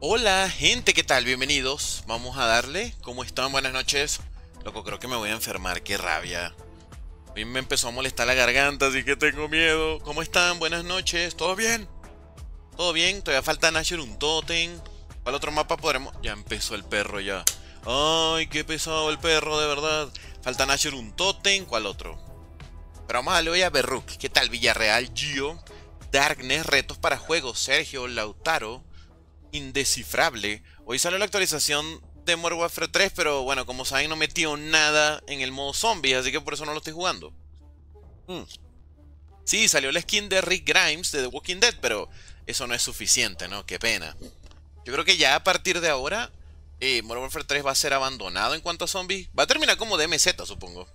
Hola gente, ¿qué tal? Bienvenidos. Vamos a darle. ¿Cómo están? Buenas noches. Loco, creo que me voy a enfermar. Qué rabia. A mí me empezó a molestar la garganta, así que tengo miedo. ¿Cómo están? Buenas noches. ¿Todo bien? ¿Todo bien? Todavía falta Nasher un totem. ¿Cuál otro mapa podremos...? Ya empezó el perro ya. Ay, qué pesado el perro, de verdad. Falta Nasher un totem. ¿Cuál otro? Pero vamos a darle hoy a Berruk. ¿Qué tal? Villarreal, Gio. Darkness, retos para juegos. Sergio, Lautaro indescifrable. Hoy salió la actualización de Modern Warfare 3, pero bueno, como saben no metió nada en el modo zombie, así que por eso no lo estoy jugando. Hmm. Sí, salió la skin de Rick Grimes de The Walking Dead, pero eso no es suficiente, ¿no? Qué pena. Yo creo que ya a partir de ahora, eh, Modern Warfare 3 va a ser abandonado en cuanto a zombies. Va a terminar como DMZ, supongo.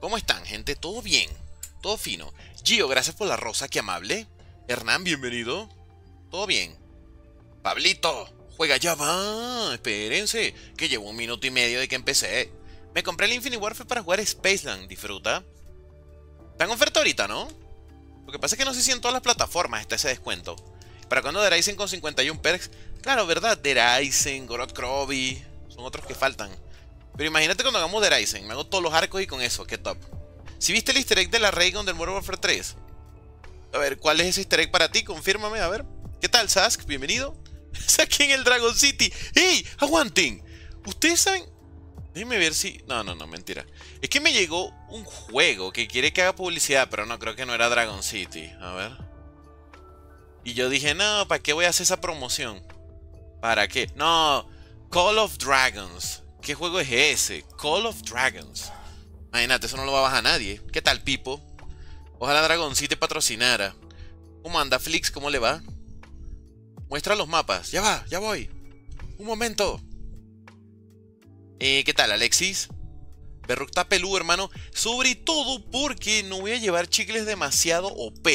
¿Cómo están, gente? ¿Todo bien? ¿Todo fino? Gio, gracias por la rosa, qué amable. Hernán, bienvenido. ¿Todo bien? Pablito, juega ya va. Espérense, que llevo un minuto y medio de que empecé. Me compré el Infinite Warfare para jugar Spaceland. Disfruta. Está en oferta ahorita, ¿no? Lo que pasa es que no sé si en todas las plataformas está ese descuento. ¿Para cuando Deraisen con 51 perks? Claro, ¿verdad? Deraisen, Gorod Krovi. Son otros que faltan. Pero imagínate cuando hagamos Deraisen. Me hago todos los arcos y con eso. Qué top. Si viste el easter egg de la Raygun del Modern Warfare 3? A ver, ¿cuál es ese easter egg para ti? Confírmame, a ver. ¿Qué tal, Sask? Bienvenido. Saquen el Dragon City. ¡Ey! ¡Aguanten! Ustedes saben. Déjenme ver si. No, no, no, mentira. Es que me llegó un juego que quiere que haga publicidad, pero no creo que no era Dragon City. A ver. Y yo dije, no, ¿para qué voy a hacer esa promoción? ¿Para qué? No, Call of Dragons. ¿Qué juego es ese? Call of Dragons. Imagínate, eso no lo va a bajar nadie. ¿Qué tal, Pipo? Ojalá Dragon City patrocinara. ¿Cómo anda, Flix? ¿Cómo le va? Muestra los mapas. Ya va, ya voy. Un momento. Eh, ¿Qué tal, Alexis? Berruk está peludo, hermano. Sobre todo porque no voy a llevar chicles demasiado OP.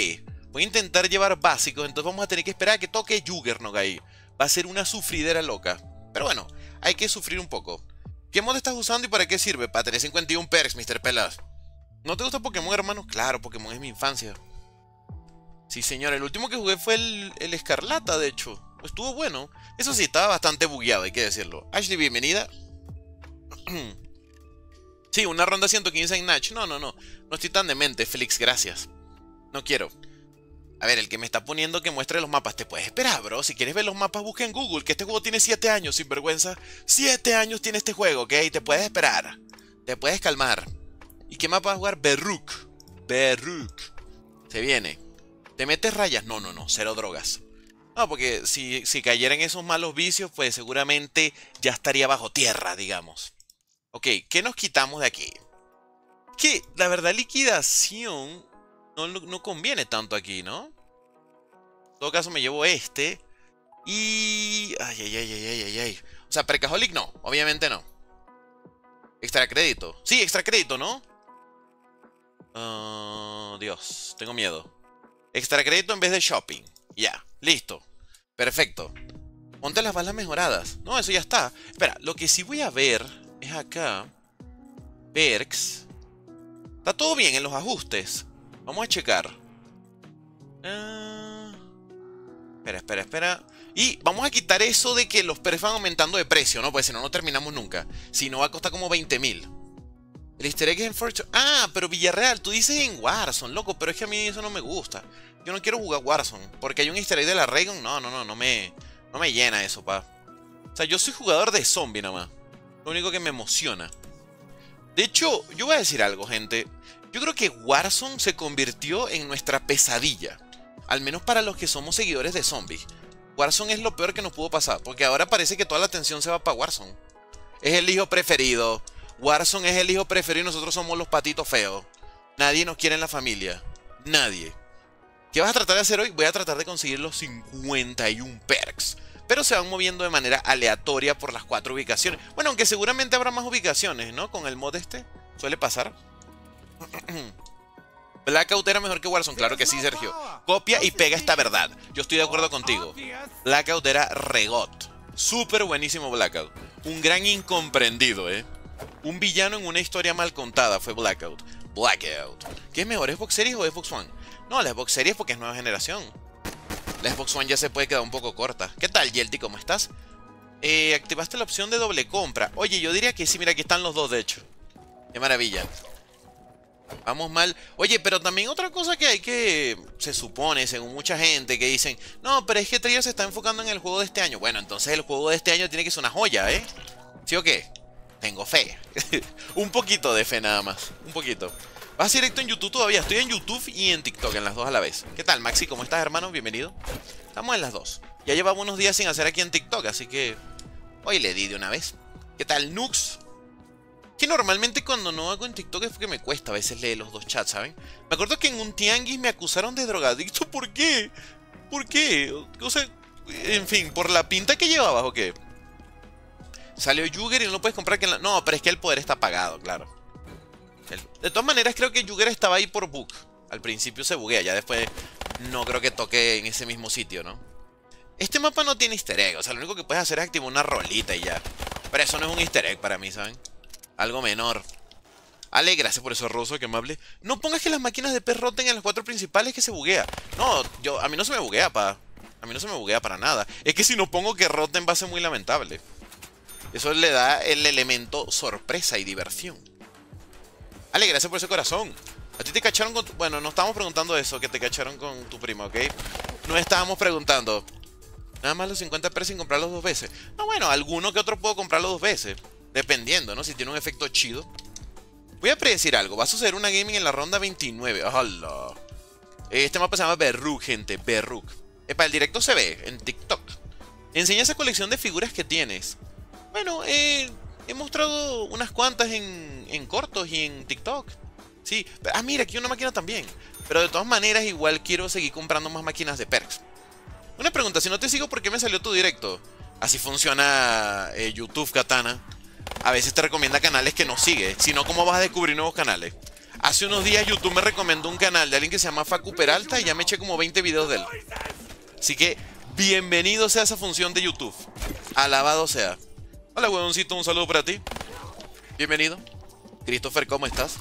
Voy a intentar llevar básicos, entonces vamos a tener que esperar a que toque Juggernog ahí. Va a ser una sufridera loca. Pero bueno, hay que sufrir un poco. ¿Qué mod estás usando y para qué sirve? Para tener 51 perks, Mr. Pelas. ¿No te gusta Pokémon, hermano? Claro, Pokémon es mi infancia. Sí, señor, el último que jugué fue el, Escarlata, de hecho. Estuvo bueno. Eso sí, estaba bastante bugueado, hay que decirlo. Ashley, bienvenida. sí, una ronda 115 en Natch. No, no, no. No estoy tan demente, Felix, gracias. No quiero. A ver, el que me está poniendo que muestre los mapas, te puedes esperar, bro. Si quieres ver los mapas, busca en Google, que este juego tiene 7 años, sin vergüenza. 7 años tiene este juego, ¿ok? Te puedes esperar. Te puedes calmar. ¿Y qué mapa vas a jugar? Berruk. Berruk. Se viene. ¿Te metes rayas? No, no, no, cero drogas. No, porque si, si cayera en esos malos vicios, pues seguramente ya estaría bajo tierra, digamos. Ok, ¿qué nos quitamos de aquí? Que la verdad liquidación no, no conviene tanto aquí, ¿no? En todo caso me llevo este. Y... Ay, ay, ay, ay, ay, ay. O sea, Precaholic no, obviamente no. Extra crédito. Sí, extra crédito, ¿no? Ah, Dios, tengo miedo. Extra crédito en vez de shopping. Ya, listo. Perfecto. Ponte las balas mejoradas. No, eso ya está. Espera, lo que sí voy a ver es acá. Perks. Está todo bien en los ajustes. Vamos a checar. Ah. Espera, espera, espera. Y vamos a quitar eso de que los perks van aumentando de precio, ¿no? Pues si no, no terminamos nunca. Si no, va a costar como 20.000. El easter egg es en Fortune. Ah, pero Villarreal, tú dices en Warzone, loco, pero es que a mí eso no me gusta. Yo no quiero jugar Warzone, porque hay un easter egg de la Raygun. No, no, no, no me, no me llena eso, pa. O sea, yo soy jugador de zombie nomás. Lo único que me emociona. De hecho, yo voy a decir algo, gente. Yo creo que Warzone se convirtió en nuestra pesadilla. Al menos para los que somos seguidores de zombies. Warzone es lo peor que nos pudo pasar, porque ahora parece que toda la atención se va para Warzone. Es el hijo preferido Warzone es el hijo preferido y nosotros somos los patitos feos. Nadie nos quiere en la familia. Nadie. ¿Qué vas a tratar de hacer hoy? Voy a tratar de conseguir los 51 perks. Pero se van moviendo de manera aleatoria por las cuatro ubicaciones. Bueno, aunque seguramente habrá más ubicaciones, ¿no? Con el mod este. Suele pasar. Blackout era mejor que Warzone, claro que sí, Sergio. Copia y pega esta verdad. Yo estoy de acuerdo contigo. Blackout era regot. Súper buenísimo Blackout. Un gran incomprendido, ¿eh? Un villano en una historia mal contada fue Blackout. Blackout. ¿Qué es mejor, Xbox Series o Xbox One? No, la Xbox Series porque es nueva generación. La Xbox One ya se puede quedar un poco corta. ¿Qué tal, Yelty? ¿Cómo estás? Eh, activaste la opción de doble compra. Oye, yo diría que sí, mira, aquí están los dos, de hecho. Qué maravilla. Vamos mal. Oye, pero también otra cosa que hay que... Se supone, según mucha gente, que dicen... No, pero es que Trigger se está enfocando en el juego de este año. Bueno, entonces el juego de este año tiene que ser una joya, ¿eh? ¿Sí o qué? Tengo fe. un poquito de fe nada más. Un poquito. Vas directo en YouTube todavía. Estoy en YouTube y en TikTok, en las dos a la vez. ¿Qué tal, Maxi? ¿Cómo estás, hermano? Bienvenido. Estamos en las dos. Ya llevamos unos días sin hacer aquí en TikTok, así que... Hoy le di de una vez. ¿Qué tal, Nux? Que normalmente cuando no hago en TikTok es porque me cuesta a veces leer los dos chats, ¿saben? Me acuerdo que en un tianguis me acusaron de drogadicto. ¿Por qué? ¿Por qué? O sea, en fin, ¿por la pinta que llevabas o qué? Salió Yuger y no lo puedes comprar que la... No, pero es que el poder está apagado, claro. De todas maneras, creo que Yuger estaba ahí por book. Al principio se buguea, ya después no creo que toque en ese mismo sitio, ¿no? Este mapa no tiene easter egg, o sea, lo único que puedes hacer es activar una rolita y ya. Pero eso no es un easter egg para mí, ¿saben? Algo menor. Ale, gracias por eso, Rosso, que amable. No pongas que las máquinas de pez roten en los cuatro principales que se buguea. No, yo, a mí no se me buguea, pa. A mí no se me buguea para nada. Es que si no pongo que roten va a ser muy lamentable. Eso le da el elemento sorpresa y diversión. Ale, gracias por ese corazón. A ti te cacharon con... Bueno, no estábamos preguntando eso, que te cacharon con tu prima, ¿ok? No estábamos preguntando. Nada más los 50 pesos sin comprarlos dos veces. No, bueno, alguno que otro puedo comprarlo dos veces. Dependiendo, ¿no? Si tiene un efecto chido. Voy a predecir algo. Va a suceder una gaming en la ronda 29. ¡Hala! Este mapa se llama Berruk, gente. Berruk. Para el directo se ve en TikTok. Enseña esa colección de figuras que tienes. Bueno, he mostrado unas cuantas en, en cortos y en TikTok. Sí. Ah, mira, aquí una máquina también. Pero de todas maneras, igual quiero seguir comprando más máquinas de perks. Una pregunta, si no te sigo, ¿por qué me salió tu directo? Así funciona eh, YouTube, Katana a veces te recomienda canales que no sigues. Si no, ¿cómo vas a descubrir nuevos canales? Hace unos días YouTube me recomendó un canal de alguien que se llama Facu Peralta y ya me eché como 20 videos de él. Así que, bienvenido sea esa función de YouTube. Alabado sea. Hola, huevoncito, un saludo para ti. Bienvenido. Christopher, ¿cómo estás?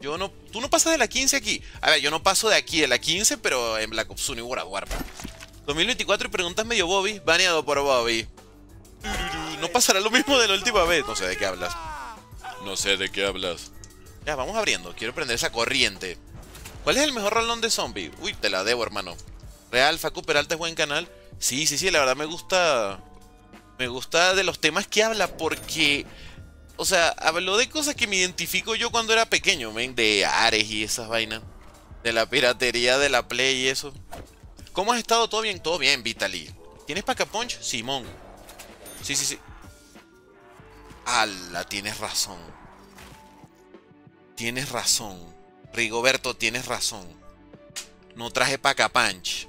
Yo no... Tú no pasas de la 15 aquí. A ver, yo no paso de aquí de la 15, pero en Black Ops 1 y World War. 2024 y preguntas medio Bobby. Baneado por Bobby. No pasará lo mismo de la última vez. No sé de qué hablas. No sé de qué hablas. Ya, vamos abriendo. Quiero prender esa corriente. ¿Cuál es el mejor rolón de zombie? Uy, te la debo, hermano. Real, Facu Peralta es buen canal. Sí, sí, sí, la verdad me gusta. Me gusta de los temas que habla porque. O sea, habló de cosas que me identifico yo cuando era pequeño, men, de Ares y esas vainas. De la piratería de la Play y eso. ¿Cómo has estado? ¿Todo bien? Todo bien, Vitaly. ¿Tienes Paca Punch? Simón. Sí, sí, sí. ¡Hala! Tienes razón. Tienes razón. Rigoberto, tienes razón. No traje pacapunch.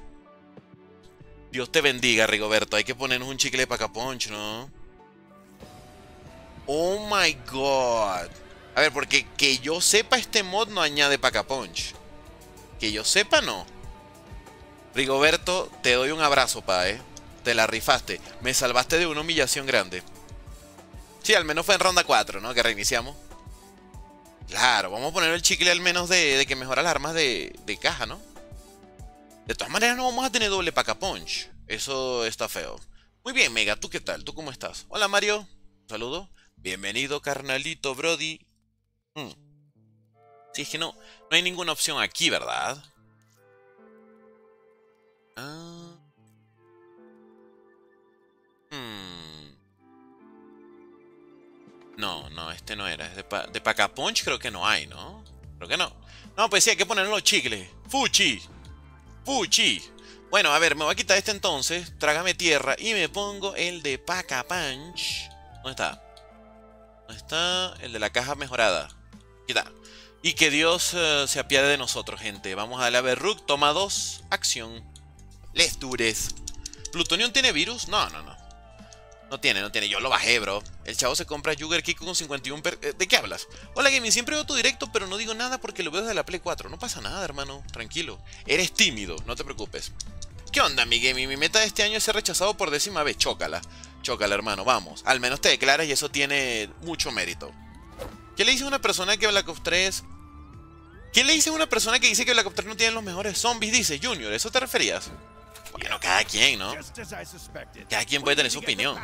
Dios te bendiga, Rigoberto. Hay que ponernos un chicle de pacapunch, ¿no? Oh my god. A ver, porque que yo sepa, este mod no añade pacapunch. Que yo sepa, no. Rigoberto, te doy un abrazo, pa, eh. Te la rifaste. Me salvaste de una humillación grande. Sí, al menos fue en ronda 4, ¿no? Que reiniciamos. Claro, vamos a poner el chicle al menos de, que mejora las armas de, caja, ¿no? De todas maneras no vamos a tener doble paca punch. Eso está feo. Muy bien, Mega, ¿tú qué tal? ¿Tú cómo estás? Hola, Mario. Un saludo. Bienvenido, carnalito, Brody. Hmm. Sí, es que no, no hay ninguna opción aquí, ¿verdad? Ah... Hmm. No, no, este no era. de, pa de Pacapunch creo que no hay, ¿no? Creo que no. No, pues sí, hay que ponerle los chicles. Fuchi. Fuchi. Bueno, a ver, me voy a quitar este entonces. Trágame tierra. Y me pongo el de Pacapunch. ¿Dónde está? ¿Dónde está? El de la caja mejorada. Está. Y que Dios uh, se apiade de nosotros, gente. Vamos a darle a Berruk. Toma dos. Acción. Les dures. ¿Plutonium tiene virus? No, no, no. No tiene, no tiene. Yo lo bajé, bro. El chavo se compra Jugger Kick con 51 per... Eh, ¿De qué hablas? Hola, Gaming. Siempre veo tu directo, pero no digo nada porque lo veo desde la Play 4. No pasa nada, hermano. Tranquilo. Eres tímido. No te preocupes. ¿Qué onda, mi Gaming? Mi meta de este año es ser rechazado por décima vez. Chócala. Chócala, hermano. Vamos. Al menos te declaras y eso tiene mucho mérito. ¿Qué le dice a una persona que Black Ops 3 ¿Qué le dice a una persona que dice que Black Ops 3 no tiene los mejores zombies? Dice, Junior, ¿eso te referías? Bueno, cada quien, ¿no? Cada quien puede tener su opinión.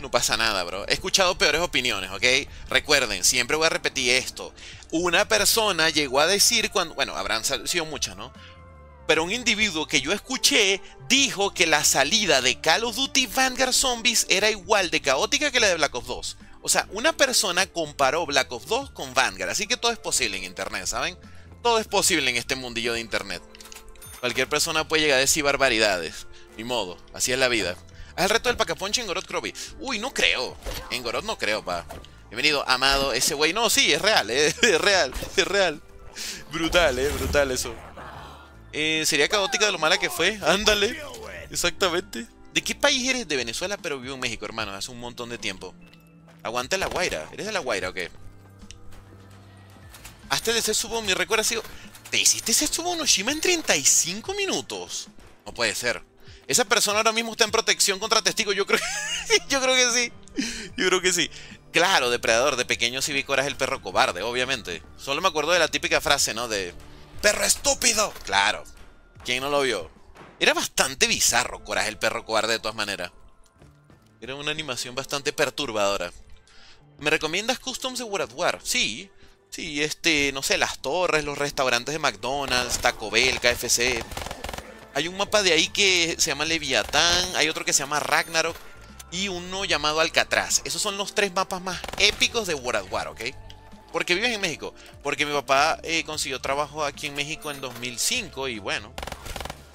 no pasa nada, bro. He escuchado peores opiniones, ¿ok? Recuerden, siempre voy a repetir esto. Una persona llegó a decir cuando... Bueno, habrán sido muchas, ¿no? Pero un individuo que yo escuché dijo que la salida de Call of Duty Vanguard Zombies era igual de caótica que la de Black Ops 2. O sea, una persona comparó Black Ops 2 con Vanguard. Así que todo es posible en Internet, ¿saben? Todo es posible en este mundillo de Internet. Cualquier persona puede llegar a decir barbaridades. Ni modo, así es la vida. Haz el reto del pacaponche en Gorot Krobi. Uy, no creo. En Gorot no creo, pa. Bienvenido, amado, ese güey. No, sí, es real, eh. es real, es real. Brutal, eh, brutal eso. Eh, sería caótica de lo mala que fue. Ándale. Exactamente. ¿De qué país eres? De Venezuela, pero vivo en México, hermano, hace un montón de tiempo. Aguanta la Guaira. ¿Eres de la Guaira o qué? Hasta el ese subo mi récord ha sido ¿Te hiciste ese Tsubonoshima en 35 minutos? No puede ser. Esa persona ahora mismo está en protección contra testigos. Yo creo que, yo creo que sí. Yo creo que sí. Claro, depredador. De pequeño sí vi Cora es el perro cobarde, obviamente. Solo me acuerdo de la típica frase, ¿no? De... ¡Perro estúpido! Claro. ¿Quién no lo vio? Era bastante bizarro Coraje el perro cobarde de todas maneras. Era una animación bastante perturbadora. ¿Me recomiendas Customs de World War? Sí. Sí, este, no sé, las torres, los restaurantes de McDonald's, Taco Bell, KFC. Hay un mapa de ahí que se llama Leviatán, hay otro que se llama Ragnarok y uno llamado Alcatraz. Esos son los tres mapas más épicos de World War, ¿ok? ¿Por qué vives en México? Porque mi papá eh, consiguió trabajo aquí en México en 2005 y bueno,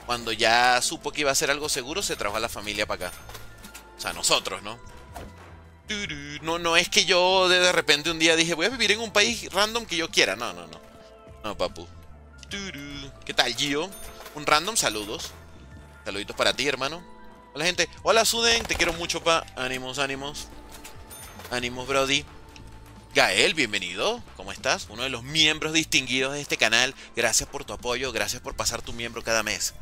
cuando ya supo que iba a ser algo seguro, se trajo a la familia para acá. O sea, nosotros, ¿no? No, no es que yo de repente un día dije voy a vivir en un país random que yo quiera. No, no, no. No, papu. ¿Qué tal, Gio? Un random, saludos. Saluditos para ti, hermano. Hola, gente. Hola, Suden. Te quiero mucho, pa. Ánimos, ánimos. Ánimos, Brody. Gael, bienvenido. ¿Cómo estás? Uno de los miembros distinguidos de este canal. Gracias por tu apoyo. Gracias por pasar tu miembro cada mes.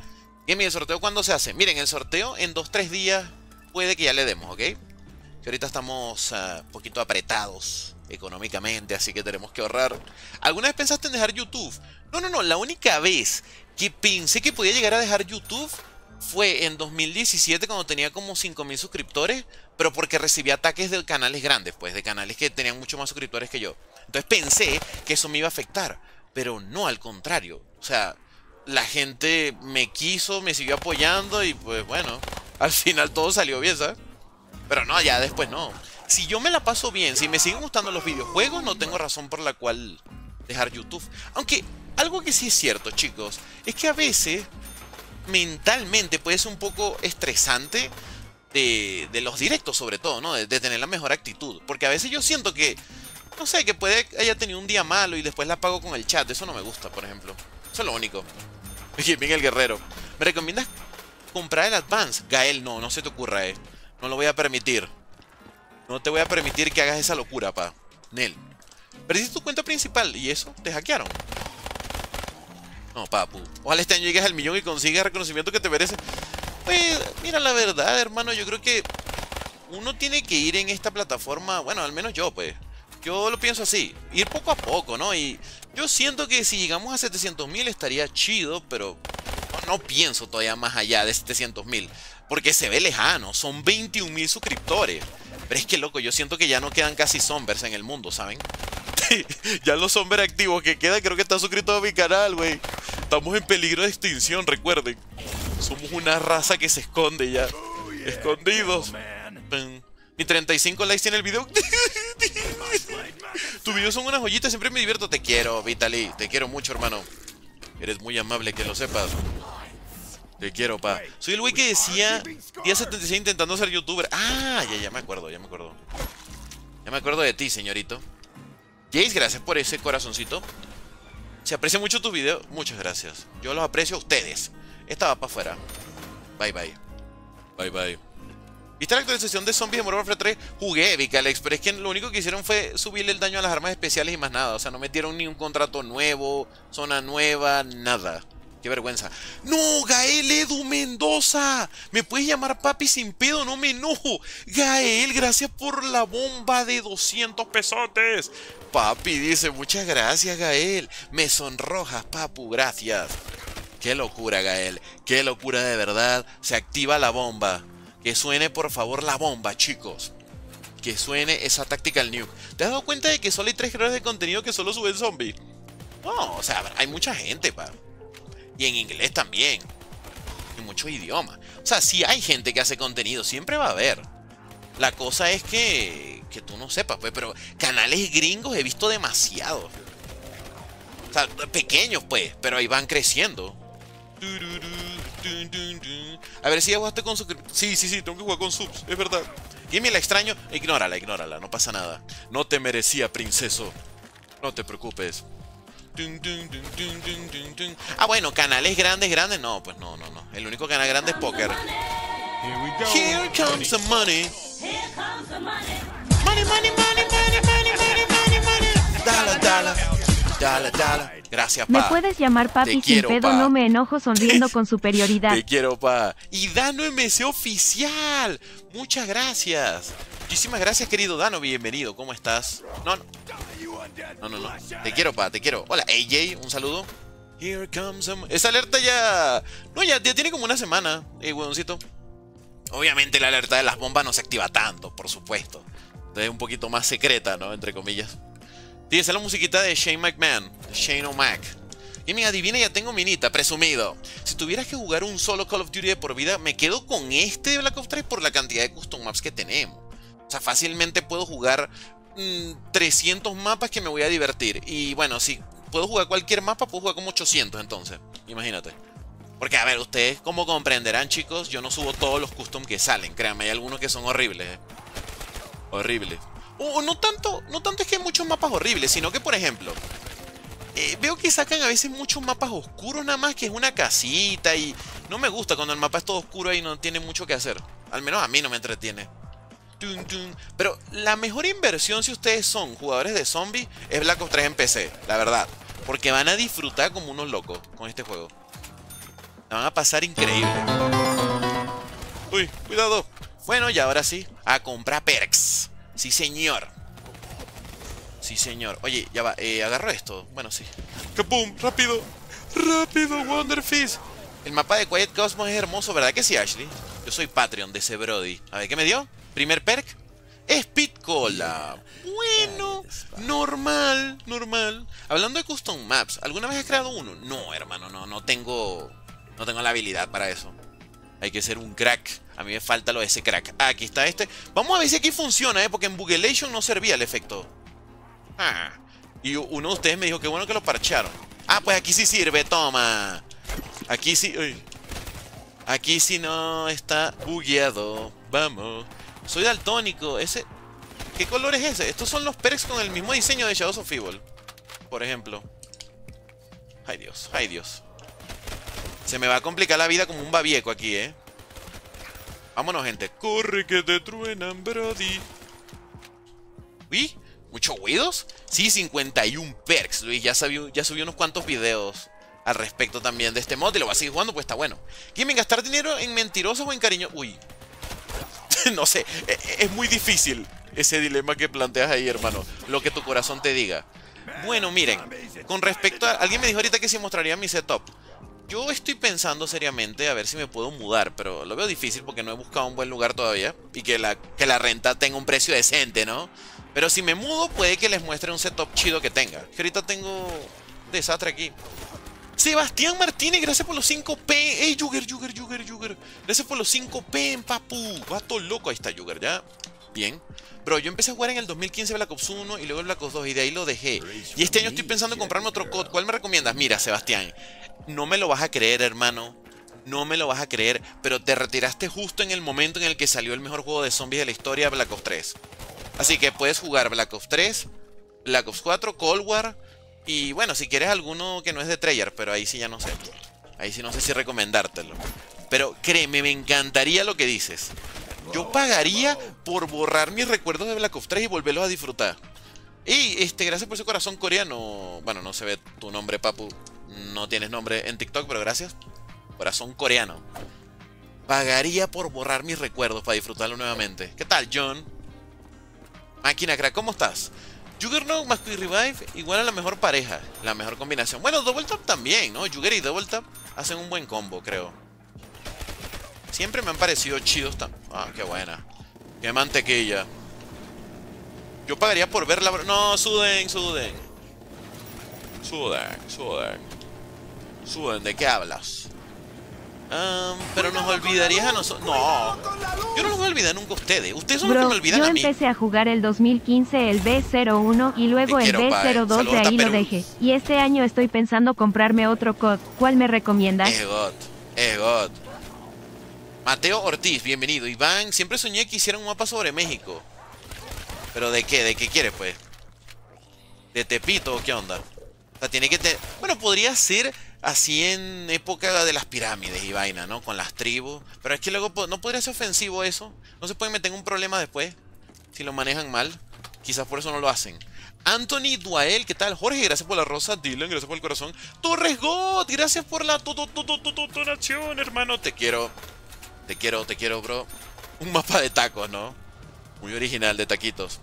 Bien, ¿el sorteo cuándo se hace? Miren, el sorteo en 2-3 días puede que ya le demos, ¿ok? Que ahorita estamos un ah, poquito apretados económicamente, así que tenemos que ahorrar. ¿Alguna vez pensaste en dejar YouTube? No, no, no, la única vez que pensé que podía llegar a dejar YouTube fue en 2017 cuando tenía como 5000 suscriptores, pero porque recibía ataques de canales grandes, pues de canales que tenían mucho más suscriptores que yo. Entonces pensé que eso me iba a afectar, pero no, al contrario. O sea, la gente me quiso, me siguió apoyando y pues bueno, al final todo salió bien, ¿sabes? Pero no, ya después no. Si yo me la paso bien, si me siguen gustando los videojuegos, no tengo razón por la cual dejar YouTube. Aunque algo que sí es cierto, chicos, es que a veces mentalmente puede ser un poco estresante de, los directos sobre todo, ¿no? De, tener la mejor actitud. Porque a veces yo siento que, no sé, que puede haya tenido un día malo y después la pago con el chat. Eso no me gusta, por ejemplo. Eso es lo único. Bien, el guerrero. ¿Me recomiendas comprar el Advance? Gael, no, no se te ocurra, eh. No lo voy a permitir. No te voy a permitir que hagas esa locura, pa. Nel. Perdiste tu cuenta principal y eso, te hackearon. No, papu. Ojalá este año llegues al millón y consigas el reconocimiento que te merece. Pues, mira, la verdad, hermano, yo creo que uno tiene que ir en esta plataforma, bueno, al menos yo, pues. Yo lo pienso así, ir poco a poco, ¿no? Y yo siento que si llegamos a 700 mil estaría chido, pero no, pienso todavía más allá de 700 mil. Porque se ve lejano, son 21 mil suscriptores. Pero es que loco, yo siento que ya no quedan casi zombies en el mundo, ¿saben? ya los zombies activos que quedan creo que están suscritos a mi canal, güey. Estamos en peligro de extinción, recuerden. Somos una raza que se esconde ya. Escondidos. Mi 35 likes tiene el video. Tus videos son unas joyitas, siempre me divierto. Te quiero, Vitali. Te quiero mucho, hermano. Eres muy amable, que lo sepas. Te quiero, pa. Soy el güey que decía día 76 intentando ser youtuber. Ah, ya, ya me acuerdo, ya me acuerdo. Ya me acuerdo de ti, señorito. Jace, gracias por ese corazoncito. Se aprecia mucho tus videos. Muchas gracias. Yo los aprecio a ustedes. Esta va para afuera. Bye, bye. Bye, bye. ¿Viste la actualización de Zombies de Modern Warfare 3? Jugué, Vicalex, pero es que lo único que hicieron fue subirle el daño a las armas especiales y más nada. O sea, no metieron ni un contrato nuevo, zona nueva, nada. Qué vergüenza. No, Gael Edu Mendoza. Me puedes llamar papi sin pedo, no me enojo. Gael, gracias por la bomba de 200 pesotes. Papi dice, muchas gracias, Gael. Me sonrojas, papu, gracias. Qué locura, Gael. Qué locura de verdad. Se activa la bomba. Que suene, por favor, la bomba, chicos. Que suene esa Tactical Nuke. ¿Te has dado cuenta de que solo hay tres creadores de contenido que solo suben zombies? No, o sea, hay mucha gente, pa. Y en inglés también. En muchos idiomas. O sea, si hay gente que hace contenido, siempre va a haber. La cosa es que, que tú no sepas, pues, pero canales gringos he visto demasiados. O sea, pequeños, pues, pero ahí van creciendo. A ver si ya jugaste con subs. Sí, sí, sí, tengo que jugar con subs, es verdad. Gimme la extraño. Ignórala, ignórala, no pasa nada. No te merecía, princeso. No te preocupes. Ah, bueno, canales grandes, grandes. No, pues no, no, no. El único canal grande es Poker. Here comes the money. Money, money, money, money, money, money, money, money. Dala, dala. Dala, dala. Gracias, pa. Me puedes llamar papi sin pedo, no me enojo sonriendo con superioridad. Te quiero, pa. Y Dano MC oficial. Muchas gracias. Muchísimas gracias, querido Dano. Bienvenido. ¿Cómo estás? No, no. No, no, no. Te quiero, pa, te quiero. Hola, AJ, un saludo. Here comes Esa alerta ya... No, ya, tiene como una semana, eh, huevoncito. Obviamente la alerta de las bombas no se activa tanto, por supuesto. Es un poquito más secreta, ¿no? Entre comillas. Dice la musiquita de Shane McMahon, Shane O'Mac. Y me adivina, ya tengo minita, presumido. Si tuvieras que jugar un solo Call of Duty de por vida, me quedo con este Black Ops 3 por la cantidad de custom maps que tenemos. O sea, fácilmente puedo jugar 300 mm, mapas que me voy a divertir. Y bueno, si puedo jugar cualquier mapa, puedo jugar como 800 entonces. Imagínate. Porque, a ver, ustedes como comprenderán, chicos, yo no subo todos los custom que salen. Créanme, hay algunos que son horribles. ¿eh? Horribles. O, no tanto, no tanto es que hay muchos mapas horribles, sino que, por ejemplo, eh, veo que sacan a veces muchos mapas oscuros nada más, que es una casita y no me gusta cuando el mapa es todo oscuro y no tiene mucho que hacer. Al menos a mí no me entretiene. Pero la mejor inversión si ustedes son jugadores de zombies es Black Ops 3 en PC, la verdad. Porque van a disfrutar como unos locos con este juego. La van a pasar increíble. Uy, cuidado. Bueno, y ahora sí, a comprar perks. Sí, señor. Sí, señor. Oye, ya va, eh, agarro esto. Bueno, sí. ¡Capum! ¡Rápido! ¡Rápido, Wonderfish! El mapa de Quiet Cosmos es hermoso, ¿verdad que sí, Ashley? Yo soy Patreon de ese Brody. A ver, ¿qué me dio? Primer perk. Speed Cola. Bueno, normal, normal. Hablando de custom maps, ¿alguna vez has creado uno? No, hermano, no, no tengo, no tengo la habilidad para eso. Hay que ser un crack. A mí me falta lo de ese crack. Ah, aquí está este. Vamos a ver si aquí funciona, ¿eh? Porque en Bugelation no servía el efecto. Ah. Y uno de ustedes me dijo que bueno que lo parcharon. Ah, pues aquí sí sirve, toma. Aquí sí... Uy. Aquí sí no está bugueado. Vamos. Soy daltónico. Ese... ¿Qué color es ese? Estos son los perks con el mismo diseño de Shadows of Evil. Por ejemplo. Ay Dios, ay Dios. Se me va a complicar la vida como un babieco aquí, ¿eh? Vámonos, gente. Corre que te truenan, Brody. ¿Uy? ¿Muchos huidos? Sí, 51 perks, Luis. Ya, ya subí unos cuantos videos al respecto también de este mod y lo voy a seguir jugando, pues está bueno. ¿Quieren gastar dinero en mentirosos o en cariño? Uy, no sé, e, e, es muy difícil ese dilema que planteas ahí, hermano. Lo que tu corazón te diga. Bueno, miren, con respecto a... Alguien me dijo ahorita que si mostraría mi setup. Yo estoy pensando seriamente a ver si me puedo mudar, pero lo veo difícil porque no he buscado un buen lugar todavía y que la, que la renta tenga un precio decente, ¿no? Pero si me mudo, puede que les muestre un setup chido que tenga. Que ahorita tengo desastre aquí. Sebastián Martínez, gracias por los 5P. Ey, Jugger, Jugger, Jugger, Jugger. Gracias por los 5P, papu. todo loco. Ahí está Jugger, ya. Bien. Bro, yo empecé a jugar en el 2015 Black Ops 1 y luego Black Ops 2 y de ahí lo dejé. Y este año estoy pensando en comprarme otro COD. ¿Cuál me recomiendas? Mira, Sebastián, no me lo vas a creer, hermano. No me lo vas a creer, pero te retiraste justo en el momento en el que salió el mejor juego de zombies de la historia, Black Ops 3. Así que puedes jugar Black Ops 3, Black Ops 4, Cold War, y bueno, si quieres alguno que no es de Treyarch, pero ahí sí ya no sé. Ahí sí no sé si recomendártelo. Pero créeme, me encantaría lo que dices. Yo pagaría por borrar mis recuerdos de Black Ops 3 y volverlos a disfrutar. Y este, gracias por ese corazón coreano. Bueno, no se ve tu nombre, papu. No tienes nombre en TikTok, pero gracias. Corazón coreano. Pagaría por borrar mis recuerdos para disfrutarlo nuevamente. ¿Qué tal, John? Máquina crack, ¿cómo estás? Juggernaut más Quick Revive igual a la mejor pareja, la mejor combinación. Bueno, Double Tap también, ¿no? Jugger y Double Tap hacen un buen combo, creo. Siempre me han parecido chidos. Ah, qué buena. Qué mantequilla. Yo pagaría por verla. No, suden, suden. Suden, suden. Suden, ¿de qué hablas? Pero nos olvidarías a nosotros. No, yo no los voy a olvidar nunca a ustedes. Ustedes son los que me olvidan yo a mí. Yo empecé a jugar el 2015 el B01 y luego el B02 de ahí lo dejé. Y este año estoy pensando comprarme otro COD. ¿Cuál me recomiendas? Es God, es God. Mateo Ortiz, bienvenido. Iván, siempre soñé que hicieran un mapa sobre México. ¿Pero de qué? ¿De qué quiere, pues? ¿De Tepito o qué onda? O sea, tiene que tener... Bueno, podría ser así en época de las pirámides y vaina, ¿no? Con las tribus. Pero es que luego no podría ser ofensivo eso. No se pueden meter en un problema después. Si lo manejan mal. Quizás por eso no lo hacen. Anthony Duael, ¿qué tal? Jorge, gracias por la rosa. Dylan, gracias por el corazón. Torres God, gracias por la donación, hermano. Te quiero. Te quiero, te quiero, bro. Un mapa de tacos, ¿no? Muy original de taquitos.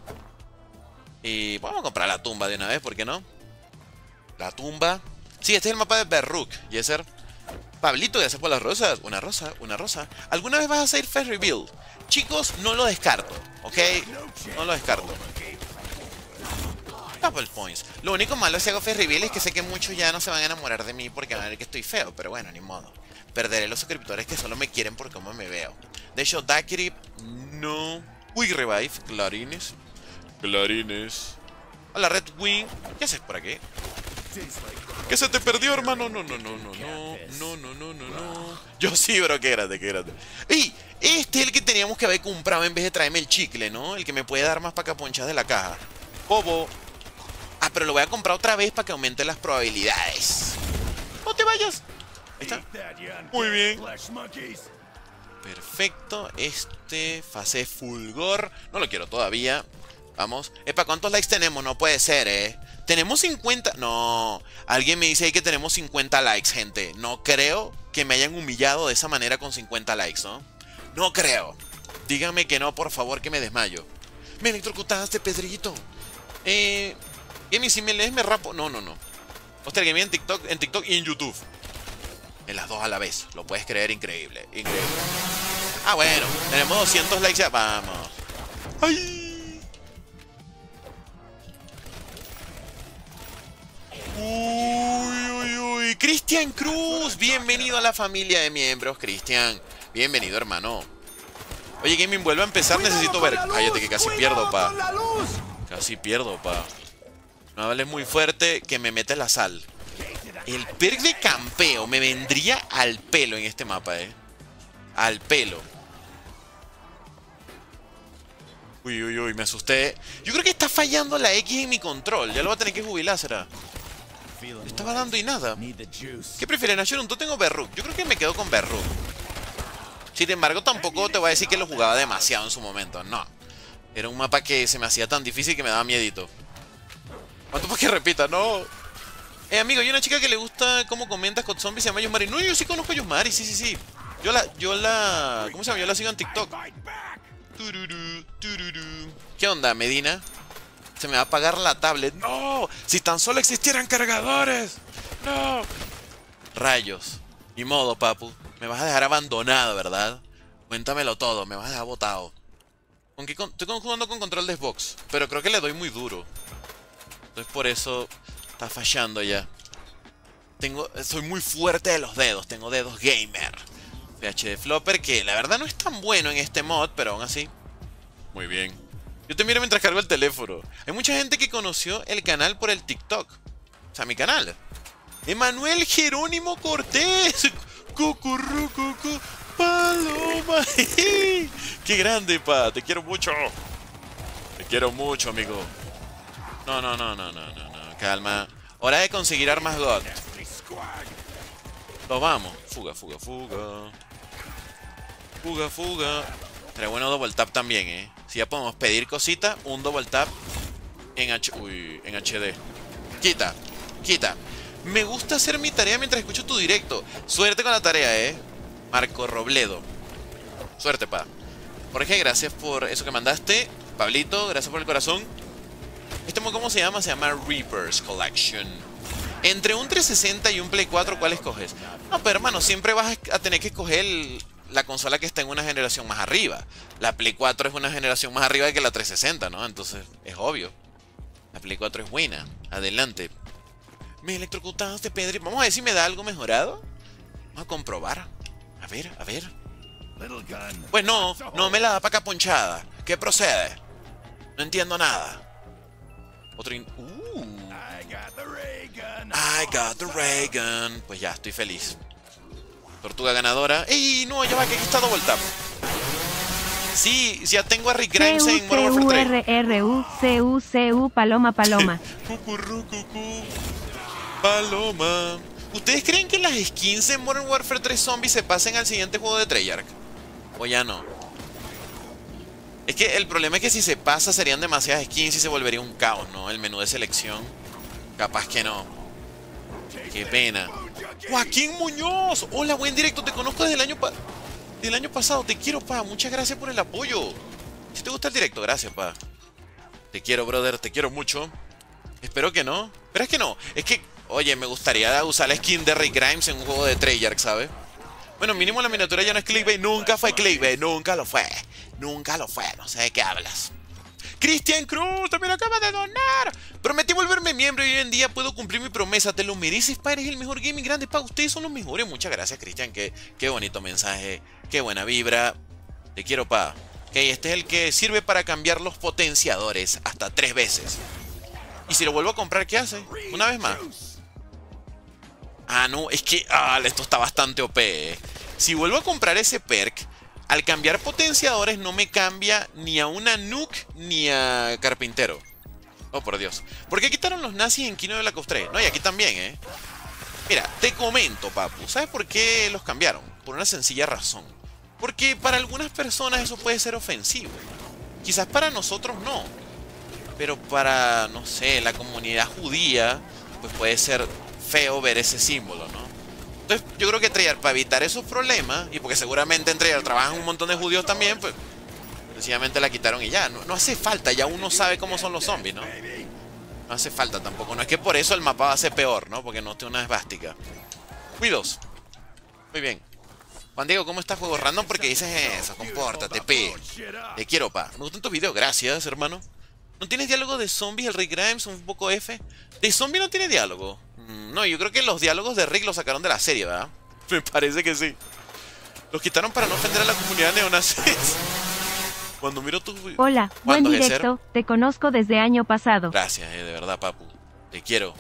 Y vamos a comprar la tumba de una vez, ¿por qué no? La tumba. Sí, este es el mapa de Berruk, Yeser. Pablito, gracias por las rosas. Una rosa, una rosa. ¿Alguna vez vas a hacer Fair Reveal? Chicos, no lo descarto, ¿ok? No lo descarto. Couple points. Lo único malo si hago Fair Reveal es que sé que muchos ya no se van a enamorar de mí porque van a ver que estoy feo. Pero bueno, ni modo. Perderé los suscriptores que solo me quieren por cómo me veo. De hecho, Dakiri, no. Quick Revive, Clarines. Clarines. Hola, Red Wing. ¿Qué haces por aquí? ¿Qué se te perdió, hermano? No, no, no, no, no, no, no, no, no, no. Yo sí, bro, qué grande, qué grande. ¡Ey! Este es el que teníamos que haber comprado en vez de traerme el chicle, ¿no? El que me puede dar más pacaponchas de la caja. Bobo. Ah, pero lo voy a comprar otra vez para que aumente las probabilidades. ¡No te vayas! Ahí está. Muy bien. Perfecto. Este, fase fulgor. No lo quiero todavía. Vamos. Epa, ¿cuántos likes tenemos? No puede ser, ¿eh? Tenemos 50... No, alguien me dice ahí que tenemos 50 likes, gente. No creo que me hayan humillado de esa manera con 50 likes, ¿no? No creo. Díganme que no, por favor, que me desmayo. Me electrocutaste, Pedrito. Eh... Gaming, si me lees, me rapo. No, no, no. Hostia, Gaming en TikTok, en TikTok y en YouTube. En las dos a la vez. Lo puedes creer, increíble. Increíble. Ah, bueno. Tenemos 200 likes ya. Vamos. ¡Ay! Uy, uy, uy. Cristian Cruz, bienvenido a la familia de miembros, Cristian. Bienvenido, hermano. Oye, Gaming, vuelve a empezar, necesito ver. Cállate que casi pierdo, pa. Casi pierdo, pa. No hables muy fuerte que me mete la sal. El perk de campeo me vendría al pelo en este mapa, eh. Al pelo. Uy, uy, uy, me asusté. Yo creo que está fallando la X en mi control. Ya lo voy a tener que jubilar, será. Estaba dando y nada. ¿Qué prefieren, Ashurun? Tú tengo Berruk. Yo creo que me quedo con Berruk. Sin embargo, tampoco te voy a decir que lo jugaba demasiado en su momento. No. Era un mapa que se me hacía tan difícil que me daba miedito. ¿Cuánto para que repita? No. Eh, amigo, hay una chica que le gusta cómo comentas con zombies, se llama Yusmari. No, yo sí conozco a Yusmari, sí, sí, sí. Yo la, yo la... ¿Cómo se llama? Yo la sigo en TikTok. ¿Qué onda, Medina? Se me va a apagar la tablet. ¡No! Si tan solo existieran cargadores. ¡No! Rayos. Ni modo, papu. Me vas a dejar abandonado, ¿verdad? Cuéntamelo todo. Me vas a dejar botado. Estoy jugando con control de Xbox. Pero creo que le doy muy duro. Entonces por eso está fallando ya. Tengo, soy muy fuerte de los dedos. Tengo dedos gamer. PhD Flopper que la verdad no es tan bueno en este mod. Pero aún así. Muy bien. Yo te miro mientras cargo el teléfono. Hay mucha gente que conoció el canal por el TikTok. O sea, mi canal. Emanuel Jerónimo Cortés. Cucurrucucu. Paloma. Qué grande, pa. Te quiero mucho. Te quiero mucho, amigo. No, no, no, no, no, no, no. Calma. Hora de conseguir armas God. Lo vamos. Fuga, fuga, fuga. Fuga, fuga. Sería bueno double tap también, eh. Si ya podemos pedir cositas, un double tap en, H en HD. Quita, quita. Me gusta hacer mi tarea mientras escucho tu directo. Suerte con la tarea, eh. Marco Robledo. Suerte, pa. Jorge, gracias por eso que mandaste. Pablito, gracias por el corazón. ¿Este cómo se llama? Se llama Reapers Collection. Entre un 360 y un Play 4, ¿cuál escoges? No, pero hermano, siempre vas a tener que escoger la consola que está en una generación más arriba. La Play 4 es una generación más arriba que la 360, ¿no? Entonces, es obvio. La Play 4 es buena. Adelante. Me electrocutaste, Pedro. Vamos a ver si me da algo mejorado. Vamos a comprobar. A ver, a ver. Pues no, no me la da para acá ponchada. ¿Qué procede? No entiendo nada. Otro... Uh. I got the ray gun. Pues ya, estoy feliz. Tortuga ganadora. ¡Ey! No, ya va, que aquí está double tap. Sí, ya tengo a Rick Grimes en Modern Warfare 3. R U C U C U Paloma. Paloma. ¿Ustedes creen que las skins en Modern Warfare 3 Zombies se pasen al siguiente juego de Treyarch? ¿O ya no? Es que el problema es que si se pasa serían demasiadas skins y se volvería un caos, ¿no? El menú de selección. Capaz que no. Qué pena. Joaquín Muñoz. Hola, buen directo. Te conozco desde el año, del año pasado. Te quiero, pa. Muchas gracias por el apoyo. Si te gusta el directo, gracias, pa. Te quiero, brother. Te quiero mucho. Espero que no. Pero es que no. Es que, oye, me gustaría usar la skin de Rick Grimes en un juego de Treyarch, ¿sabes? Bueno, mínimo la miniatura ya no es clickbait. Nunca fue clickbait. Nunca lo fue. Nunca lo fue. No sé de qué hablas. Cristian Cruz también acaba de donar. Prometí volverme miembro y hoy en día puedo cumplir mi promesa. Te lo mereces, pa. Eres el mejor gaming grande, pa. Ustedes son los mejores. Muchas gracias, Cristian. Qué, qué bonito mensaje. Qué buena vibra. Te quiero, pa. Ok, este es el que sirve para cambiar los potenciadores hasta tres veces. Y si lo vuelvo a comprar, ¿qué hace? Una vez más. Ah, no, es que... Ah, esto está bastante OP. Eh. Si vuelvo a comprar ese perk, al cambiar potenciadores no me cambia ni a una Nuke ni a Carpintero. Oh, por Dios. ¿Por qué quitaron los nazis en Kino de la Costre? No, y aquí también, ¿eh? Mira, te comento, papu. ¿Sabes por qué los cambiaron? Por una sencilla razón. Porque para algunas personas eso puede ser ofensivo. Quizás para nosotros no. Pero para, no sé, la comunidad judía, pues puede ser feo ver ese símbolo, ¿no? Entonces yo creo que Treyarch, para evitar esos problemas, y porque seguramente en Treyarch trabajan un montón de judíos también, pues sencillamente la quitaron y ya. No, hace falta, ya uno sabe cómo son los zombies, ¿no? No hace falta tampoco. No es que por eso el mapa va a ser peor, ¿no? Porque no tiene una esvástica. Cuidos. Muy bien. Juan Diego, ¿cómo estás, juego random? Porque dices eso, compórtate, P. Te quiero, pa. Me gustan tus videos, gracias, hermano. ¿No tienes diálogo de zombies, el Rick Grimes, un poco F? De zombie no tiene diálogo. Mm, no, yo creo que los diálogos de Rick los sacaron de la serie, ¿verdad? Me parece que sí. Los quitaron para no ofender a la comunidad neonazis. Cuando miro tu... Hola, buen directo. Te conozco desde año pasado. Gracias, eh, de verdad, papu. Te quiero.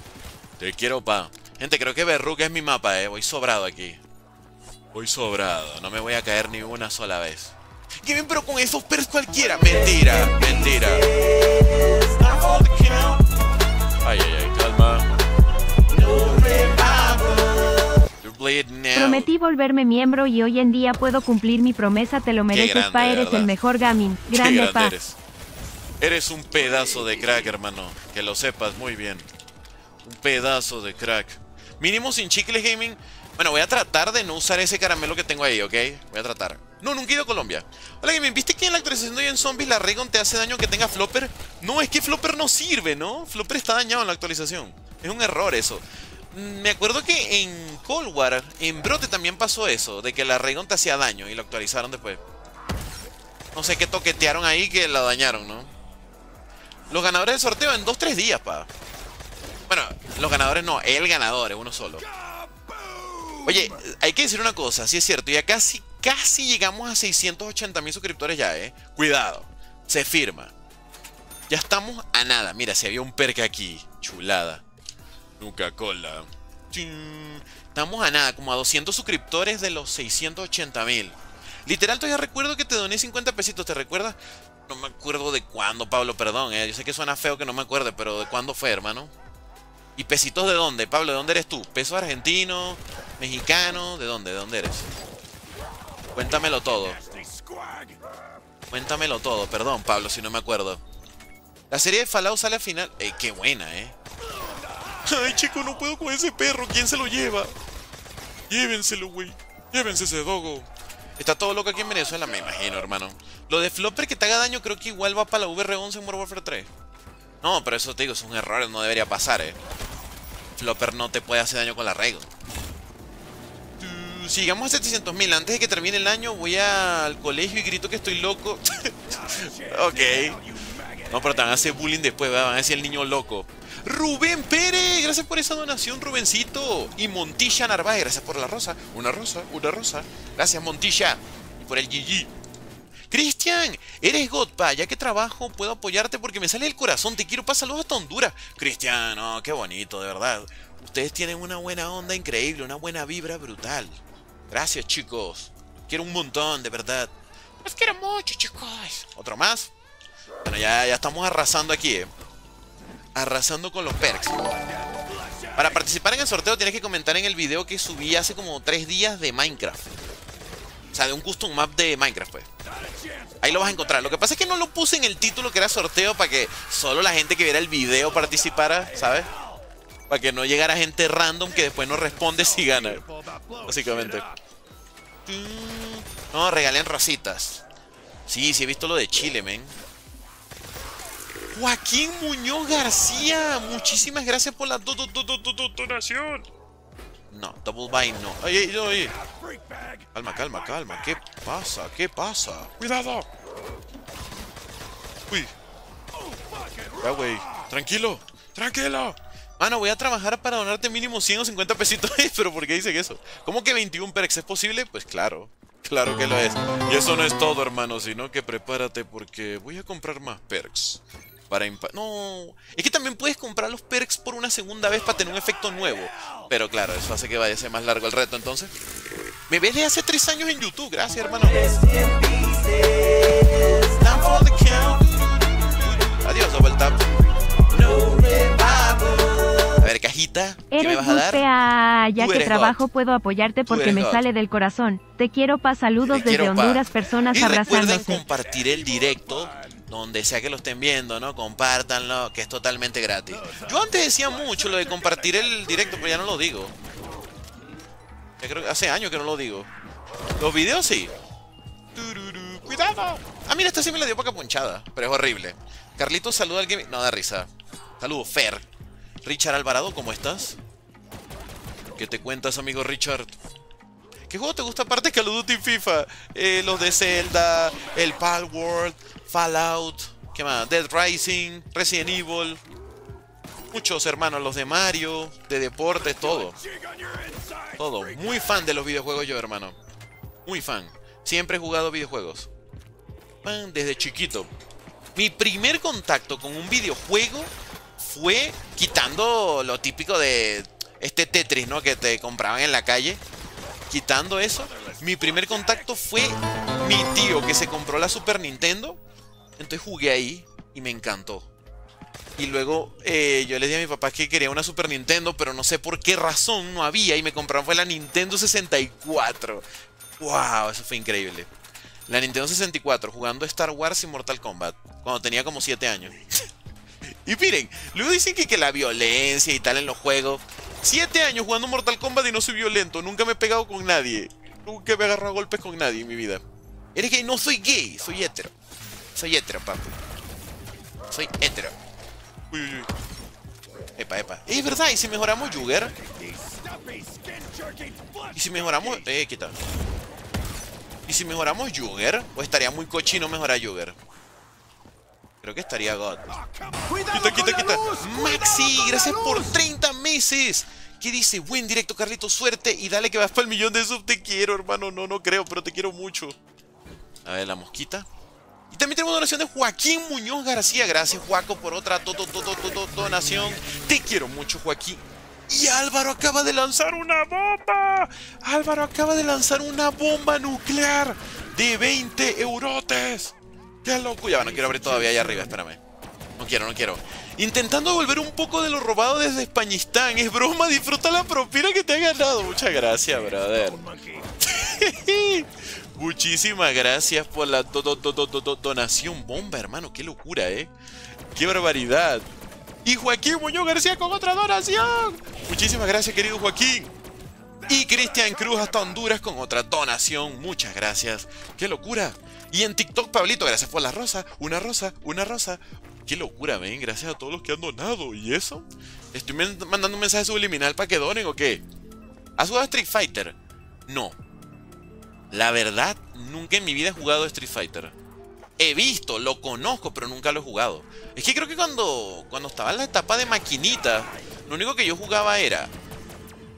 Te quiero, pa. Gente, creo que Berruca es mi mapa, eh. Voy sobrado aquí. Voy sobrado. No me voy a caer ni una sola vez. Qué bien, pero con esos perks cualquiera. Mentira, mentira. Ay, ay, ay, Prometí volverme miembro y hoy en día puedo cumplir mi promesa. Te lo mereces, pa. Eres el mejor gaming. Grande, pa. Eres. eres un pedazo de crack, hermano. Que lo sepas muy bien. Un pedazo de crack. Mínimo sin chicle gaming. Bueno, voy a tratar de no usar ese caramelo que tengo ahí, ¿ok? Voy a tratar. No, nunca he ido a Colombia. Hola, Gaming. ¿Viste que en la actualización de hoy en Zombies la Raygun te hace daño que tenga Flopper? No, es que Flopper no sirve, ¿no? Flopper está dañado en la actualización. Es un error eso. Me acuerdo que en Cold War, en Brote también pasó eso, de que la Raygun te hacía daño y lo actualizaron después. No sé qué toquetearon ahí que la dañaron, ¿no? Los ganadores del sorteo en 2-3 días, pa. Bueno, los ganadores no, el ganador es uno solo. Oye, hay que decir una cosa, sí es cierto, ya casi, casi llegamos a 680 mil suscriptores ya, ¿eh? Cuidado, se firma. Ya estamos a nada. Mira, si había un perk aquí, chulada. Nuca Cola. Estamos a nada, como a 200 suscriptores de los 680 mil. Literal, todavía recuerdo que te doné 50 pesitos, ¿te recuerdas? No me acuerdo de cuándo, Pablo, perdón. Eh. Yo sé que suena feo que no me acuerde, pero ¿de cuándo fue, hermano? ¿Y pesitos de dónde? Pablo, ¿de dónde eres tú? ¿Peso argentino? ¿Mexicano? ¿De dónde? ¿De dónde eres? Cuéntamelo todo. Cuéntamelo todo, perdón, Pablo, si no me acuerdo. La serie de Fallout sale al final. Eh, qué buena, eh. Ay, chico, no puedo con ese perro. ¿Quién se lo lleva? Llévenselo, güey. Llévense ese dogo. Está todo loco aquí en Venezuela, me imagino, hermano. Lo de Flopper que te haga daño creo que igual va para la VR11 en World Warfare 3. No, pero eso te digo, son errores, no debería pasar, eh. Flopper no te puede hacer daño con la regla. Si llegamos a 700.000 antes de que termine el año, voy al colegio y grito que estoy loco. ok. No, pero te van a hacer bullying después, van a decir el niño loco. Rubén Pérez, gracias por esa donación, Rubencito. Y Montilla Narváez, gracias por la rosa. Una rosa, una rosa. Gracias, Montilla. Y por el GG. Cristian, eres Godpa, ya que trabajo puedo apoyarte porque me sale el corazón, te quiero, pasar saludos hasta Honduras. Cristian, oh, qué bonito, de verdad. Ustedes tienen una buena onda increíble, una buena vibra brutal. Gracias, chicos. quiero un montón, de verdad. Los quiero mucho, chicos. ¿Otro más? Bueno, ya, ya estamos arrasando aquí, ¿eh? Arrasando con los perks. Para participar en el sorteo tienes que comentar en el video que subí hace como tres días de Minecraft. O sea, de un custom map de Minecraft, pues. Ahí lo vas a encontrar. Lo que pasa es que no lo puse en el título que era sorteo para que solo la gente que viera el video participara, ¿sabes? Para que no llegara gente random que después no responde si gana. Básicamente. No, regalen rositas. Sí, sí he visto lo de Chile, men. Joaquín Muñoz García. Muchísimas gracias por la donación. No, double buy no. Ay, ay, ay. Calma, calma, calma. ¿Qué pasa? ¿Qué pasa? ¡Cuidado! Uy. Ya, güey. Tranquilo. Tranquilo. Mano, voy a trabajar para donarte mínimo 100 o 50 pesitos. ¿Pero por qué dicen eso? ¿Cómo que 21 perks es posible? Pues claro. Claro que lo es. Y eso no es todo, hermano, sino que prepárate porque voy a comprar más perks. Para No, es que también puedes comprar los perks por una segunda vez para tener un efecto nuevo. Pero claro, eso hace que vaya a ser más largo el reto, entonces. Me ves de hace 3 años en YouTube, gracias, hermano. Adiós, double tap. A ver, cajita, ¿qué me vas a dar? ya que trabajo puedo apoyarte porque me sale del corazón. Te quiero pa, saludos desde Honduras, personas y Recuerden compartir el directo donde sea que lo estén viendo, ¿no? Compártanlo, que es totalmente gratis. Yo antes decía mucho lo de compartir el directo, pero ya no lo digo. creo que hace años que no lo digo. Los videos sí. ¡Cuidado! Ah, mira, esta sí me la dio poca punchada, pero es horrible. Carlitos, saluda al que... No, da risa. Saludos, Fer. Richard Alvarado, ¿cómo estás? ¿Qué te cuentas, amigo Richard? ¿Qué juego te gusta aparte de Call of Duty FIFA? Eh, los de Zelda, el Palworld, Fallout, ¿qué más? Dead Rising, Resident Evil. Muchos hermanos, los de Mario, de deportes, todo. Todo. Muy fan de los videojuegos yo, hermano. Muy fan. Siempre he jugado videojuegos. Desde chiquito. Mi primer contacto con un videojuego fue quitando lo típico de este Tetris, ¿no? Que te compraban en la calle. Quitando eso, mi primer contacto fue mi tío que se compró la Super Nintendo. Entonces jugué ahí y me encantó. Y luego eh, yo le dije a mi papá que quería una Super Nintendo, pero no sé por qué razón no había y me compraron fue la Nintendo 64. ¡Wow! Eso fue increíble. La Nintendo 64 jugando Star Wars y Mortal Kombat cuando tenía como 7 años. Y miren, luego dicen que, la violencia y tal en los juegos. Siete años jugando Mortal Kombat y no soy violento. Nunca me he pegado con nadie. Nunca me he agarrado golpes con nadie en mi vida. Eres gay, no soy gay, soy hetero. Soy hetero, papi. Soy hetero. Uy, uy, uy. Epa, epa. Es verdad, ¿y si mejoramos Jugger? ¿Y si mejoramos...? Eh, quita. ¿Y si mejoramos Jugger? ¿O estaría muy cochino mejorar Jugger? Creo que estaría God. Quita, quita, quita. Maxi, gracias por 30 meses. ¿Qué dice? Buen directo, Carlito, suerte. Y dale que vas para el millón de sub. Te quiero, hermano. No, no creo, pero te quiero mucho. A ver, la mosquita. Y también tenemos donación de Joaquín Muñoz García. Gracias, Joaco, por otra donación. Te quiero mucho, Joaquín. Y Álvaro acaba de lanzar una bomba. Álvaro acaba de lanzar una bomba nuclear de 20 eurotes. ¡Qué loco! Ya, no quiero abrir todavía allá arriba, espérame. No quiero, no quiero. Intentando volver un poco de lo robado desde Españistán. Es broma, disfruta la propina que te ha ganado. Muchas gracias, brother. Muchísimas gracias por la donación bomba, hermano. Qué locura, ¿eh? Qué barbaridad. Y Joaquín Muñoz García con otra donación. Muchísimas gracias, querido Joaquín. Y Cristian Cruz hasta Honduras con otra donación. Muchas gracias. ¡Qué locura! Y en TikTok, Pablito, gracias por la rosa. Una rosa, una rosa. ¡Qué locura, ven! Gracias a todos los que han donado. ¿Y eso? ¿Estoy mandando un mensaje subliminal para que donen o qué? ¿Has jugado Street Fighter? No. La verdad, nunca en mi vida he jugado Street Fighter. He visto, lo conozco, pero nunca lo he jugado. Es que creo que cuando, cuando estaba en la etapa de maquinita, lo único que yo jugaba era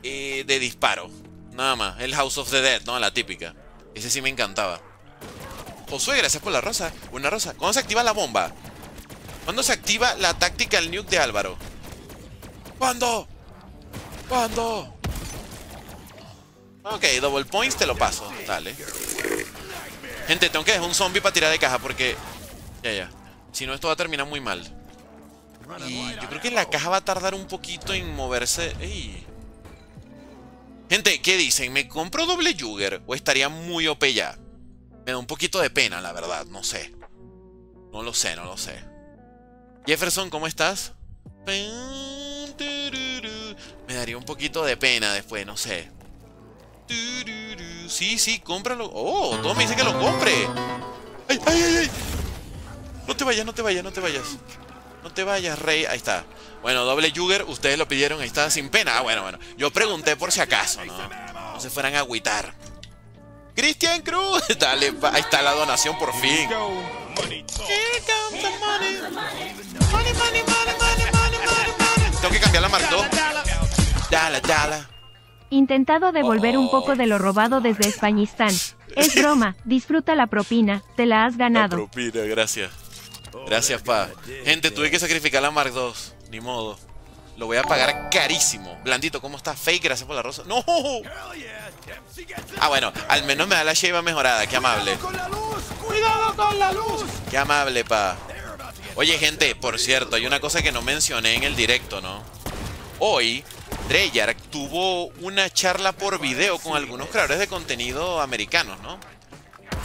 eh, de disparo. Nada más. El House of the Dead, ¿no? La típica. Ese sí me encantaba. Josué, gracias por la rosa. Una rosa. ¿Cuándo se activa la bomba? ¿Cuándo se activa la táctica el nuke de Álvaro? ¿Cuándo? ¿Cuándo? Ok, double points te lo paso. Dale. Gente, tengo que dejar un zombie para tirar de caja porque... Ya, ya. Si no, esto va a terminar muy mal. Y yo creo que la caja va a tardar un poquito en moverse. ¡Ey! Gente, ¿qué dicen? ¿Me compro doble Jugger o estaría muy OP ya? Me da un poquito de pena, la verdad, no sé. No lo sé, no lo sé. Jefferson, ¿cómo estás? Me daría un poquito de pena después, no sé. Sí, sí, cómpralo. Oh, todo me dice que lo compre. ¡Ay, ay, ay! ay! No te vayas, no te vayas, no te vayas. No te vayas, rey. Ahí está. Bueno, doble Jugger, ustedes lo pidieron, ahí está, sin pena. Ah, bueno, bueno. Yo pregunté por si acaso, ¿no? Se fueran a agüitar. Cristian Cruz. Dale, ahí está la donación por fin. Tengo que cambiar la Mark Dale, dale. Intentado devolver un poco de lo robado desde Españistán. Es broma, disfruta la propina, te la has ganado. La propina, gracias. Gracias, pa. Gente, tuve que sacrificar la Mark II. Ni modo. Lo voy a pagar carísimo. Blandito, ¿cómo estás? Fake, gracias por la rosa. ¡No! Ah, bueno, al menos me da la Sheva mejorada. Qué amable. ¡Cuidado con la luz! Qué amable, pa. Oye, gente, por cierto, hay una cosa que no mencioné en el directo, ¿no? Hoy, Treyarch tuvo una charla por video con algunos creadores de contenido americanos, ¿no?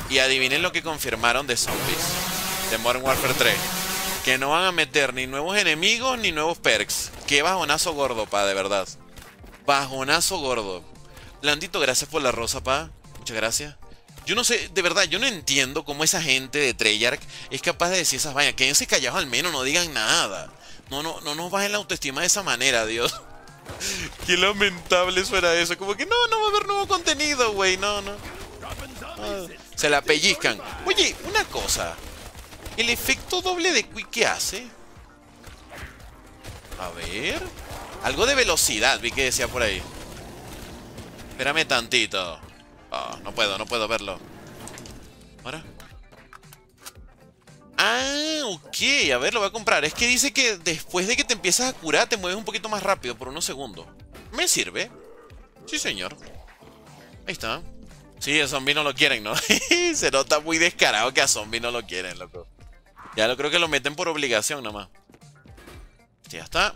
Y adivinen lo que confirmaron de zombies de Modern Warfare 3. Que no van a meter ni nuevos enemigos ni nuevos perks. Qué bajonazo gordo, pa, de verdad. Bajonazo gordo. Blandito, gracias por la rosa, pa. Muchas gracias. Yo no sé, de verdad, yo no entiendo cómo esa gente de Treyarch es capaz de decir esas vainas. Quédense callados al menos, no digan nada. No, no, no nos bajen la autoestima de esa manera, Dios. Qué lamentable suena eso. Como que no, no va a haber nuevo contenido, güey. No, no. Ah, se la pellizcan. Oye, una cosa. ¿El efecto doble de quick qué hace? A ver... Algo de velocidad, vi que decía por ahí. Espérame tantito. Oh, no puedo, no puedo verlo. ¿Ahora? Ah, ok. A ver, lo voy a comprar. Es que dice que después de que te empiezas a curar, te mueves un poquito más rápido por unos segundos. ¿Me sirve? Sí, señor. Ahí está. Sí, a zombie no lo quieren, ¿no? Se nota muy descarado que a zombie no lo quieren, loco. Ya lo creo que lo meten por obligación nomás. Ya está.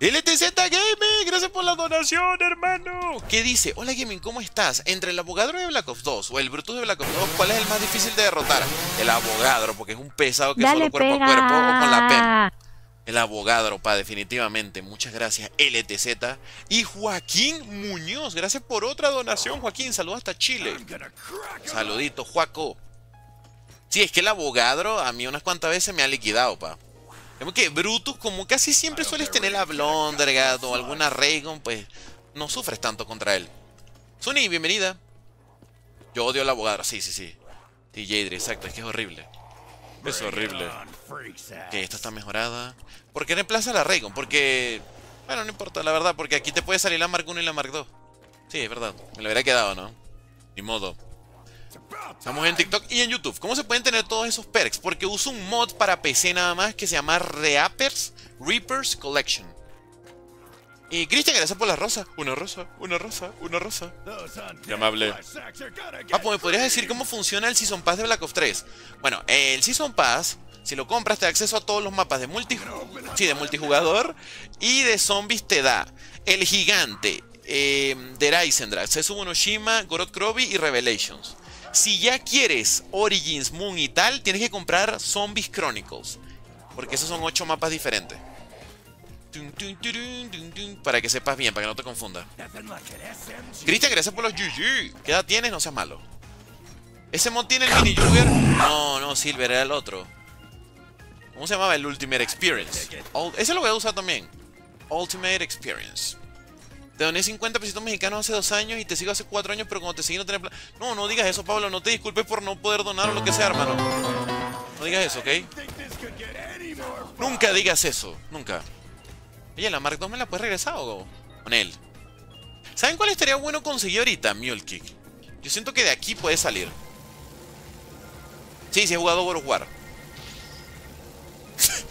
LTZ Gaming, gracias por la donación, hermano. ¿Qué dice? Hola Gaming, ¿cómo estás? Entre el abogado de Black Ops 2 o el Brutus de Black Ops 2, ¿cuál es el más difícil de derrotar? El abogado, porque es un pesado que solo cuerpo a cuerpo o con la pen. El abogado, pa, definitivamente. Muchas gracias, LTZ. Y Joaquín Muñoz, gracias por otra donación, Joaquín. Saludos hasta Chile. Saludito, Juaco. Sí, es que el abogado a mí unas cuantas veces me ha liquidado, pa. Como que Brutus, como casi siempre sueles tener a Blondergat o alguna Raygon, pues no sufres tanto contra él. Sunny, bienvenida. Yo odio al abogado, sí, sí, sí. Sí, Jadri, exacto, es que es horrible. Es horrible. Que esta está mejorada. ¿Por qué reemplaza la Raygon? Porque... Bueno, no importa, la verdad, porque aquí te puede salir la Mark 1 y la Mark 2. Sí, es verdad. Me lo hubiera quedado, ¿no? Ni modo. Estamos en TikTok y en YouTube. ¿Cómo se pueden tener todos esos perks? Porque uso un mod para PC nada más que se llama Reapers Reapers Collection. Y Cristian, gracias por la rosa. Una rosa, una rosa, una rosa. Qué amable. Ah, pues me podrías decir cómo funciona el Season Pass de Black Ops 3. Bueno, el Season Pass, si lo compras, te da acceso a todos los mapas de, multi... sí, de multijugador y de zombies te da el gigante, eh, de Raizendrag, Setsubo Shima, Gorod Krobi y Revelations. Si ya quieres Origins, Moon y tal, tienes que comprar Zombies Chronicles. Porque esos son 8 mapas diferentes. Para que sepas bien, para que no te confunda. Cristian, gracias por los GG. ¿Qué edad tienes? No seas malo. ¿Ese mod tiene el mini Jugger? No, no, Silver era el otro. ¿Cómo se llamaba? El Ultimate Experience. ese lo voy a usar también. Ultimate Experience. Te doné 50 pesitos mexicanos hace dos años y te sigo hace cuatro años, pero como te seguí no tenés plan... No, no digas eso, Pablo. No te disculpes por no poder donar o lo que sea, hermano. No digas eso, ¿ok? Nunca digas eso. Nunca. Oye, la Mark II me la puedes regresar o con él. ¿Saben cuál estaría bueno conseguir ahorita? Mule Kick. Yo siento que de aquí puede salir. Sí, sí he jugado World War.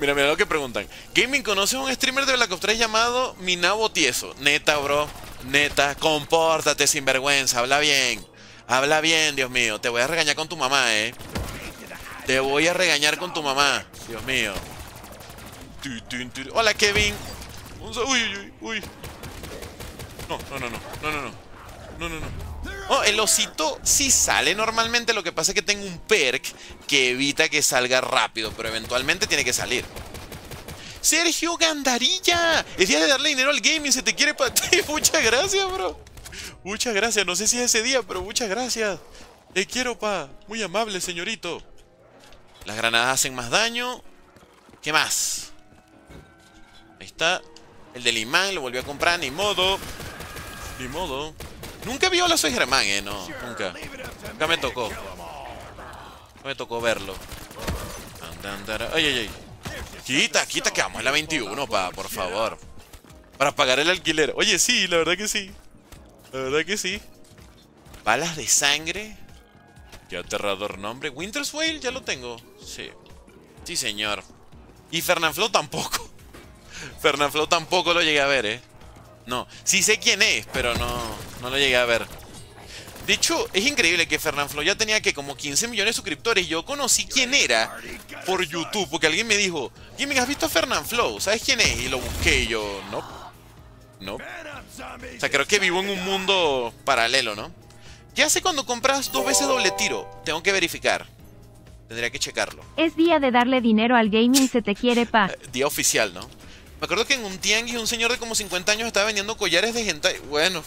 mira, mira lo que preguntan. Gaming, ¿conoces un streamer de Black Ops 3 llamado Minabo Tieso? Neta, bro. Neta, compórtate sin vergüenza. Habla bien. Habla bien, Dios mío. Te voy a regañar con tu mamá, eh. Te voy a regañar con tu mamá. Dios mío. Hola, Kevin. Uy, uy, uy. No, no, no, no. No, no, no. No, no, no. Oh, el osito sí sale normalmente, lo que pasa es que tengo un perk que evita que salga rápido, pero eventualmente tiene que salir. Sergio Gandarilla, es día de darle dinero al gaming, se te quiere para ti. Muchas gracias, bro. Muchas gracias, no sé si es ese día, pero muchas gracias. Te quiero, pa. Muy amable, señorito. Las granadas hacen más daño. ¿Qué más? Ahí está. El del imán lo volvió a comprar, ni modo. Ni modo. Nunca vio la Soy Germán, eh, no, nunca. Nunca me tocó. No me tocó verlo. Ay, ay, ay. Quita, quita, que vamos a la 21, pa, por favor. Para pagar el alquiler. Oye, sí, la verdad que sí. La verdad que sí. Balas de sangre. Qué aterrador nombre. Winter's Whale, ya lo tengo. Sí. Sí, señor. Y Fernanfloo tampoco. Fernanfloo tampoco lo llegué a ver, eh. No, sí sé quién es, pero no, no lo llegué a ver. De hecho, es increíble que Fernanfloo ya tenía que como 15 millones de suscriptores. Yo conocí quién era por YouTube, porque alguien me dijo, Jimmy, ¿has visto a Fernanfloo? ¿Sabes quién es? Y lo busqué y yo, no. No. O sea, creo que vivo en un mundo paralelo, ¿no? ¿Qué hace cuando compras dos veces doble tiro? Tengo que verificar. Tendría que checarlo. Es día de darle dinero al gaming, se te quiere, pa. día oficial, ¿no? Me acuerdo que en un tianguis un señor de como 50 años estaba vendiendo collares de gente. Bueno,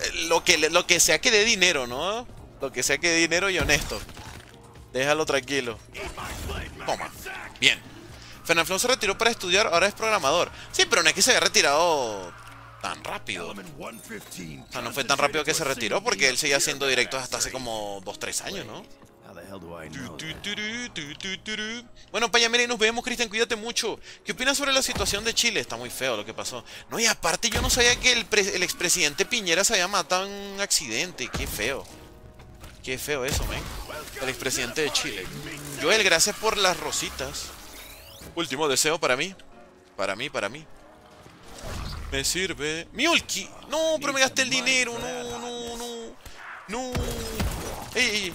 eh, lo que, lo que sea que dé dinero, ¿no? Lo que sea que dé dinero y honesto. Déjalo tranquilo. Toma. Bien. Fernanfloo se retiró para estudiar, ahora es programador. Sí, pero no es que se haya retirado tan rápido. O sea, no fue tan rápido que se retiró porque él seguía haciendo directos hasta hace como 2-3 años, ¿no? Bueno, Payamere, nos vemos, Cristian, cuídate mucho. ¿Qué opinas sobre la situación de Chile? Está muy feo lo que pasó. No, y aparte yo no sabía que el, el expresidente Piñera se había matado en un accidente. Qué feo. Qué feo eso, men. El expresidente de Chile. Joel, gracias por las rositas. Último deseo para mí. Para mí, para mí. Me sirve. Miolki. No, pero me gasté el dinero. No, no, no. No. ¡Ey, ey!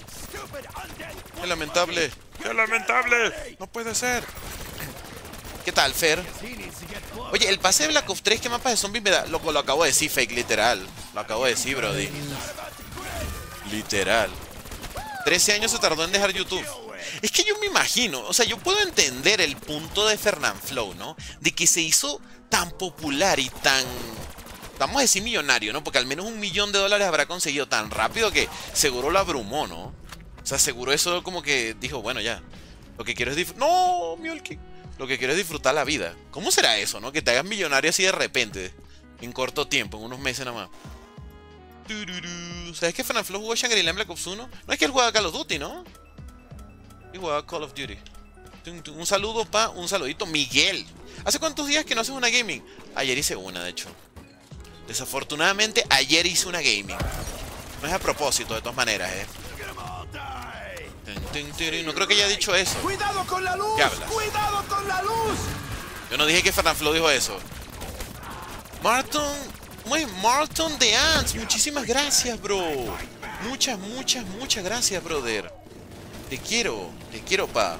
¡Qué lamentable! ¡Qué lamentable! ¡No puede ser! ¿Qué tal, Fer? Oye, el pase de Black Ops 3, ¿qué mapa de zombies me da? Loco, lo acabo de decir, fake, literal. Lo acabo de decir, brody. Literal. 13 años se tardó en dejar YouTube. Es que yo me imagino, o sea, yo puedo entender el punto de Fernand Flow, ¿no? De que se hizo tan popular y tan vamos a decir millonario, ¿no? Porque al menos un millón de dólares habrá conseguido tan rápido que seguro lo abrumó, ¿no? O sea, seguro eso como que dijo, bueno, ya. Lo que quiero es. ¡No! Miolki. Lo que quiero es disfrutar la vida. ¿Cómo será eso, no? Que te hagas millonario así de repente. En corto tiempo, en unos meses nada más. ¿Sabes que Flo jugó Shangri-La en Black Ops 1? No es que él juega Call of Duty, ¿no? Y juega Call of Duty. Un saludo, pa. Un saludito. Miguel. ¿Hace cuántos días que no haces una gaming? Ayer hice una, de hecho. Desafortunadamente, ayer hice una gaming. No es a propósito, de todas maneras, eh. No creo que haya dicho eso. ¡Cuidado con la luz! ¡Cuidado con la luz! Yo no dije que Fernanfloo dijo eso. Marton. Muy Marton de Ants. Muchísimas gracias, bro. Muchas, muchas, muchas gracias, brother. Te quiero. Te quiero, pa.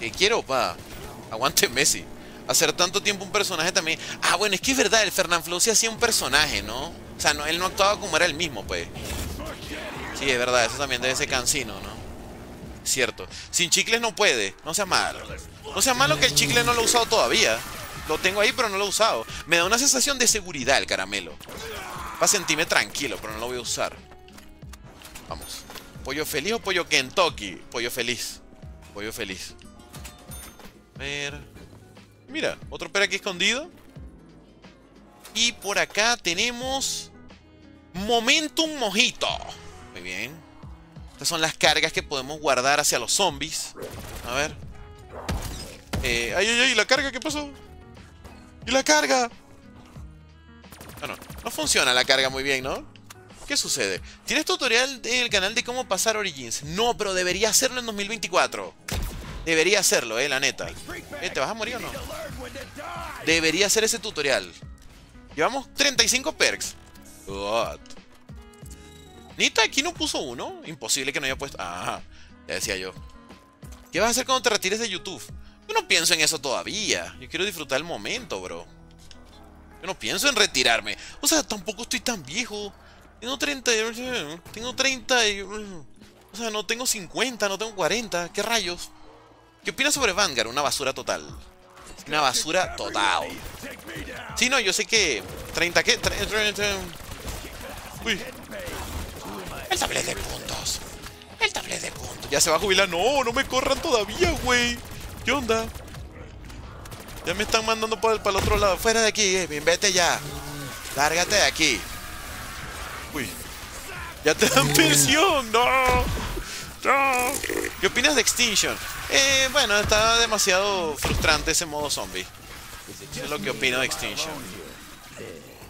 Te quiero, pa. Aguante Messi hacer tanto tiempo un personaje también. Ah, bueno, es que es verdad, el Fernand Flo sí hacía un personaje, ¿no? O sea, no, él no actuaba como era el mismo, pues. Sí, es verdad, eso también debe ser cansino, ¿no? Cierto. Sin chicles no puede, no sea malo. No sea malo que el chicle no lo ha usado todavía. Lo tengo ahí, pero no lo he usado. Me da una sensación de seguridad el caramelo. Va a sentirme tranquilo, pero no lo voy a usar. Vamos. ¿Pollo feliz o pollo Kentucky? Pollo feliz. Pollo feliz. A ver. Mira, otro per aquí escondido. Y por acá tenemos... Momentum Mojito. Muy bien. Estas son las cargas que podemos guardar hacia los zombies. A ver. Eh, ay, ay, ay, la carga, ¿qué pasó? ¿Y la carga? Bueno, no funciona la carga muy bien, ¿no? ¿Qué sucede? ¿Tienes tutorial en el canal de cómo pasar Origins? No, pero debería hacerlo en 2024. Debería hacerlo, eh, la neta. Eh, ¿Te vas a morir o no? Debería hacer ese tutorial. Llevamos 35 perks. What? Nita aquí no puso uno. Imposible que no haya puesto. Ah, ya decía yo. ¿Qué vas a hacer cuando te retires de YouTube? Yo no pienso en eso todavía. Yo quiero disfrutar el momento, bro. Yo no pienso en retirarme. O sea, tampoco estoy tan viejo. Tengo 30. Tengo 30. O sea, no tengo 50, no tengo 40. ¿Qué rayos? ¿Qué opinas sobre Vanguard? Una basura total. Una basura total. Sí, no, yo sé que... 30, ¿qué? 30, Uy. El tablet de puntos. El tablet de puntos. Ya se va a jubilar. No, no me corran todavía, güey. ¿Qué onda? Ya me están mandando para el, otro lado. Fuera de aquí, Gavin. Vete ya. Lárgate de aquí. Uy. Ya te dan pensión. No. No. ¿Qué opinas de Extinction? Eh, bueno, está demasiado frustrante ese modo zombie. es lo que opino de Extinction.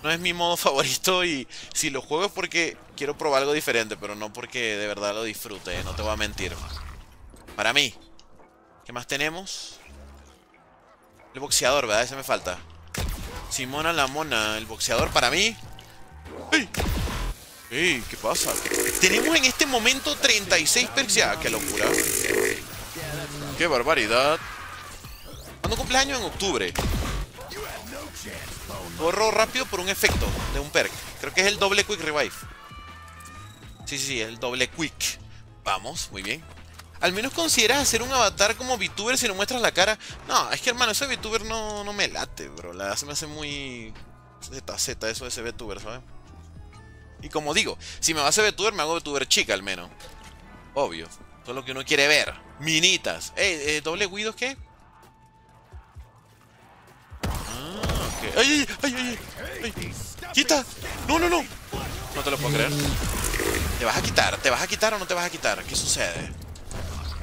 No es mi modo favorito y si lo juego es porque quiero probar algo diferente, pero no porque de verdad lo disfrute, no te voy a mentir. Para mí. ¿Qué más tenemos? El boxeador, ¿verdad? Ese me falta. Simona la mona, el boxeador para mí. ¡Ey! ¡Ey! ¿Qué pasa? Tenemos en este momento 36 perks ya. ¡Qué locura! ¡Qué barbaridad! ¿Cuándo cumpleaños? En octubre. Corro rápido por un efecto de un perk. Creo que es el doble quick revive. Sí, sí, sí, el doble quick. Vamos, muy bien. Al menos consideras hacer un avatar como VTuber si no muestras la cara. No, es que hermano, ese VTuber no, no me late, bro. La se me hace muy Z, eso de ese VTuber, ¿sabes? Y como digo, si me va a hacer VTuber, me hago VTuber chica al menos. Obvio. Eso es lo que uno quiere ver. Minitas. Eh, eh ¿doble Guidos qué? Ah, ok. ¡Ay, ay, ay, ay! ay. ¡Quita! ¡No, no, no! No te lo puedo creer. ¿Te vas a quitar? ¿Te vas a quitar o no te vas a quitar? ¿Qué sucede?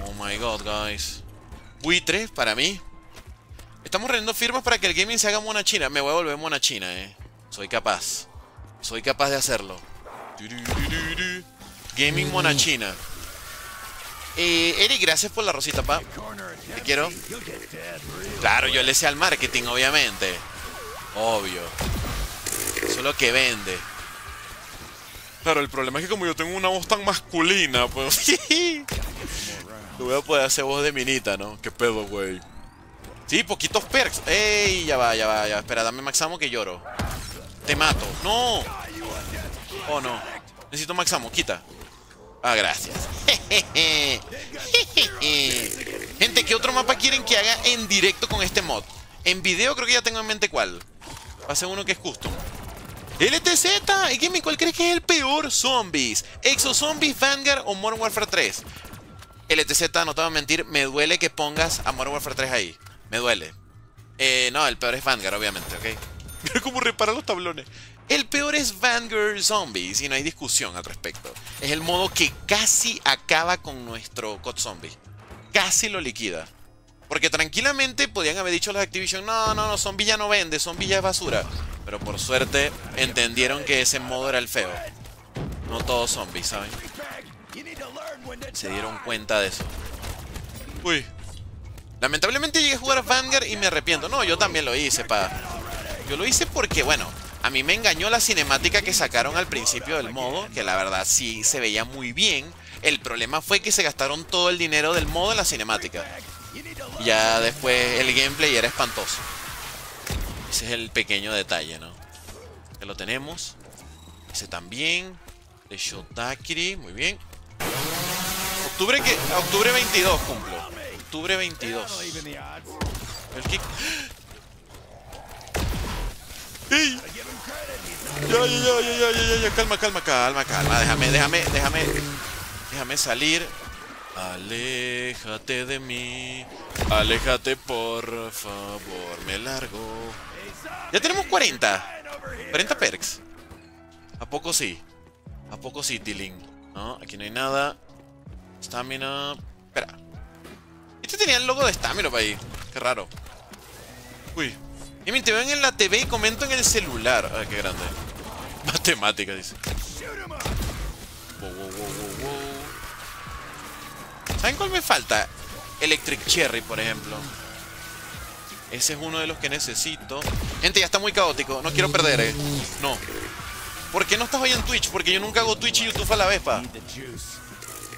Oh my god, guys. Buitre, para mí. Estamos rendiendo firmas para que el gaming se haga mona china. Me voy a volver mona china, eh. Soy capaz. Soy capaz de hacerlo. Gaming mona china. Eh, Eric, gracias por la rosita, pa. Te quiero. Claro, yo le sé al marketing, obviamente. Obvio. Eso es lo que vende. Claro, el problema es que como yo tengo una voz tan masculina, pues... Lo voy a poder hacer voz de minita, ¿no? ¿Qué pedo, güey? Sí, poquitos perks. ¡Ey! Ya va, ya va, ya. Espera, dame maxamo que lloro. Te mato. ¡No! Oh, no. Necesito maxamo. Quita. Ah, gracias. Gente, ¿qué otro mapa quieren que haga en directo con este mod? En video creo que ya tengo en mente cuál. Va a ser uno que es custom. LTZ, ¿y cuál crees que es el peor zombies? ¿Exo Zombies, Vanguard o Modern Warfare 3? LTZ, no te voy a mentir, me duele que pongas a Modern Warfare 3 ahí. Me duele. Eh, no, el peor es Vanguard, obviamente, ¿ok? Mira cómo repara los tablones. El peor es Vanguard Zombies y no hay discusión al respecto. Es el modo que casi acaba con nuestro COD Zombie. Casi lo liquida. Porque tranquilamente podían haber dicho los Activision, no, no, no, Zombie ya no vende, ya es basura. Pero por suerte entendieron que ese modo era el feo. No todos zombies, ¿saben? Se dieron cuenta de eso. Uy. Lamentablemente llegué a jugar a Vanguard y me arrepiento. No, yo también lo hice, pa. Yo lo hice porque, bueno, a mí me engañó la cinemática que sacaron al principio del modo, que la verdad sí se veía muy bien. El problema fue que se gastaron todo el dinero del modo en la cinemática. Ya después el gameplay era espantoso. Ese es el pequeño detalle, ¿no? Que lo tenemos. Ese también. De Shotakiri, muy bien. Octubre que. Octubre 22 cumplo. Octubre 22. El kick. ¡Ey! Ya, ya, ya, ya, ya, ya, ya, calma, calma, calma, calma. Déjame, déjame, déjame. Déjame salir. Aléjate de mí. Aléjate, por favor. Me largo. Ya tenemos 40. 40 perks. ¿A poco sí? ¿A poco sí, Tilling? No, aquí no hay nada. Stamina. Espera. Este tenía el logo de Stamina para ahí. Qué raro. Uy. Y te ven en la TV y comento en el celular. Ay, qué grande. Matemática, dice. ¿Saben cuál me falta? Electric Cherry, por ejemplo. Ese es uno de los que necesito. Gente, ya está muy caótico. No quiero perder, eh. No. ¿Por qué no estás hoy en Twitch? Porque yo nunca hago Twitch y YouTube a la vez, pa.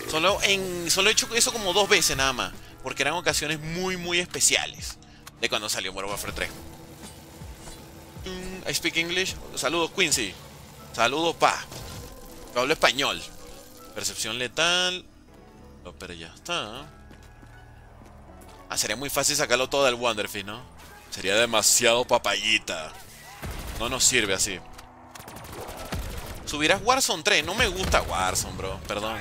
Solo, en, solo he hecho eso como dos veces nada más. Porque eran ocasiones muy, muy especiales. De cuando salió Modern Warfare 3. I speak English. Saludos, Quincy. Saludos, pa. hablo español. Percepción letal. Pero ya está. Ah, sería muy fácil sacarlo todo del Wonderfish, ¿no? Sería demasiado papayita. No nos sirve así. Subirás Warzone 3. No me gusta Warzone, bro. Perdón.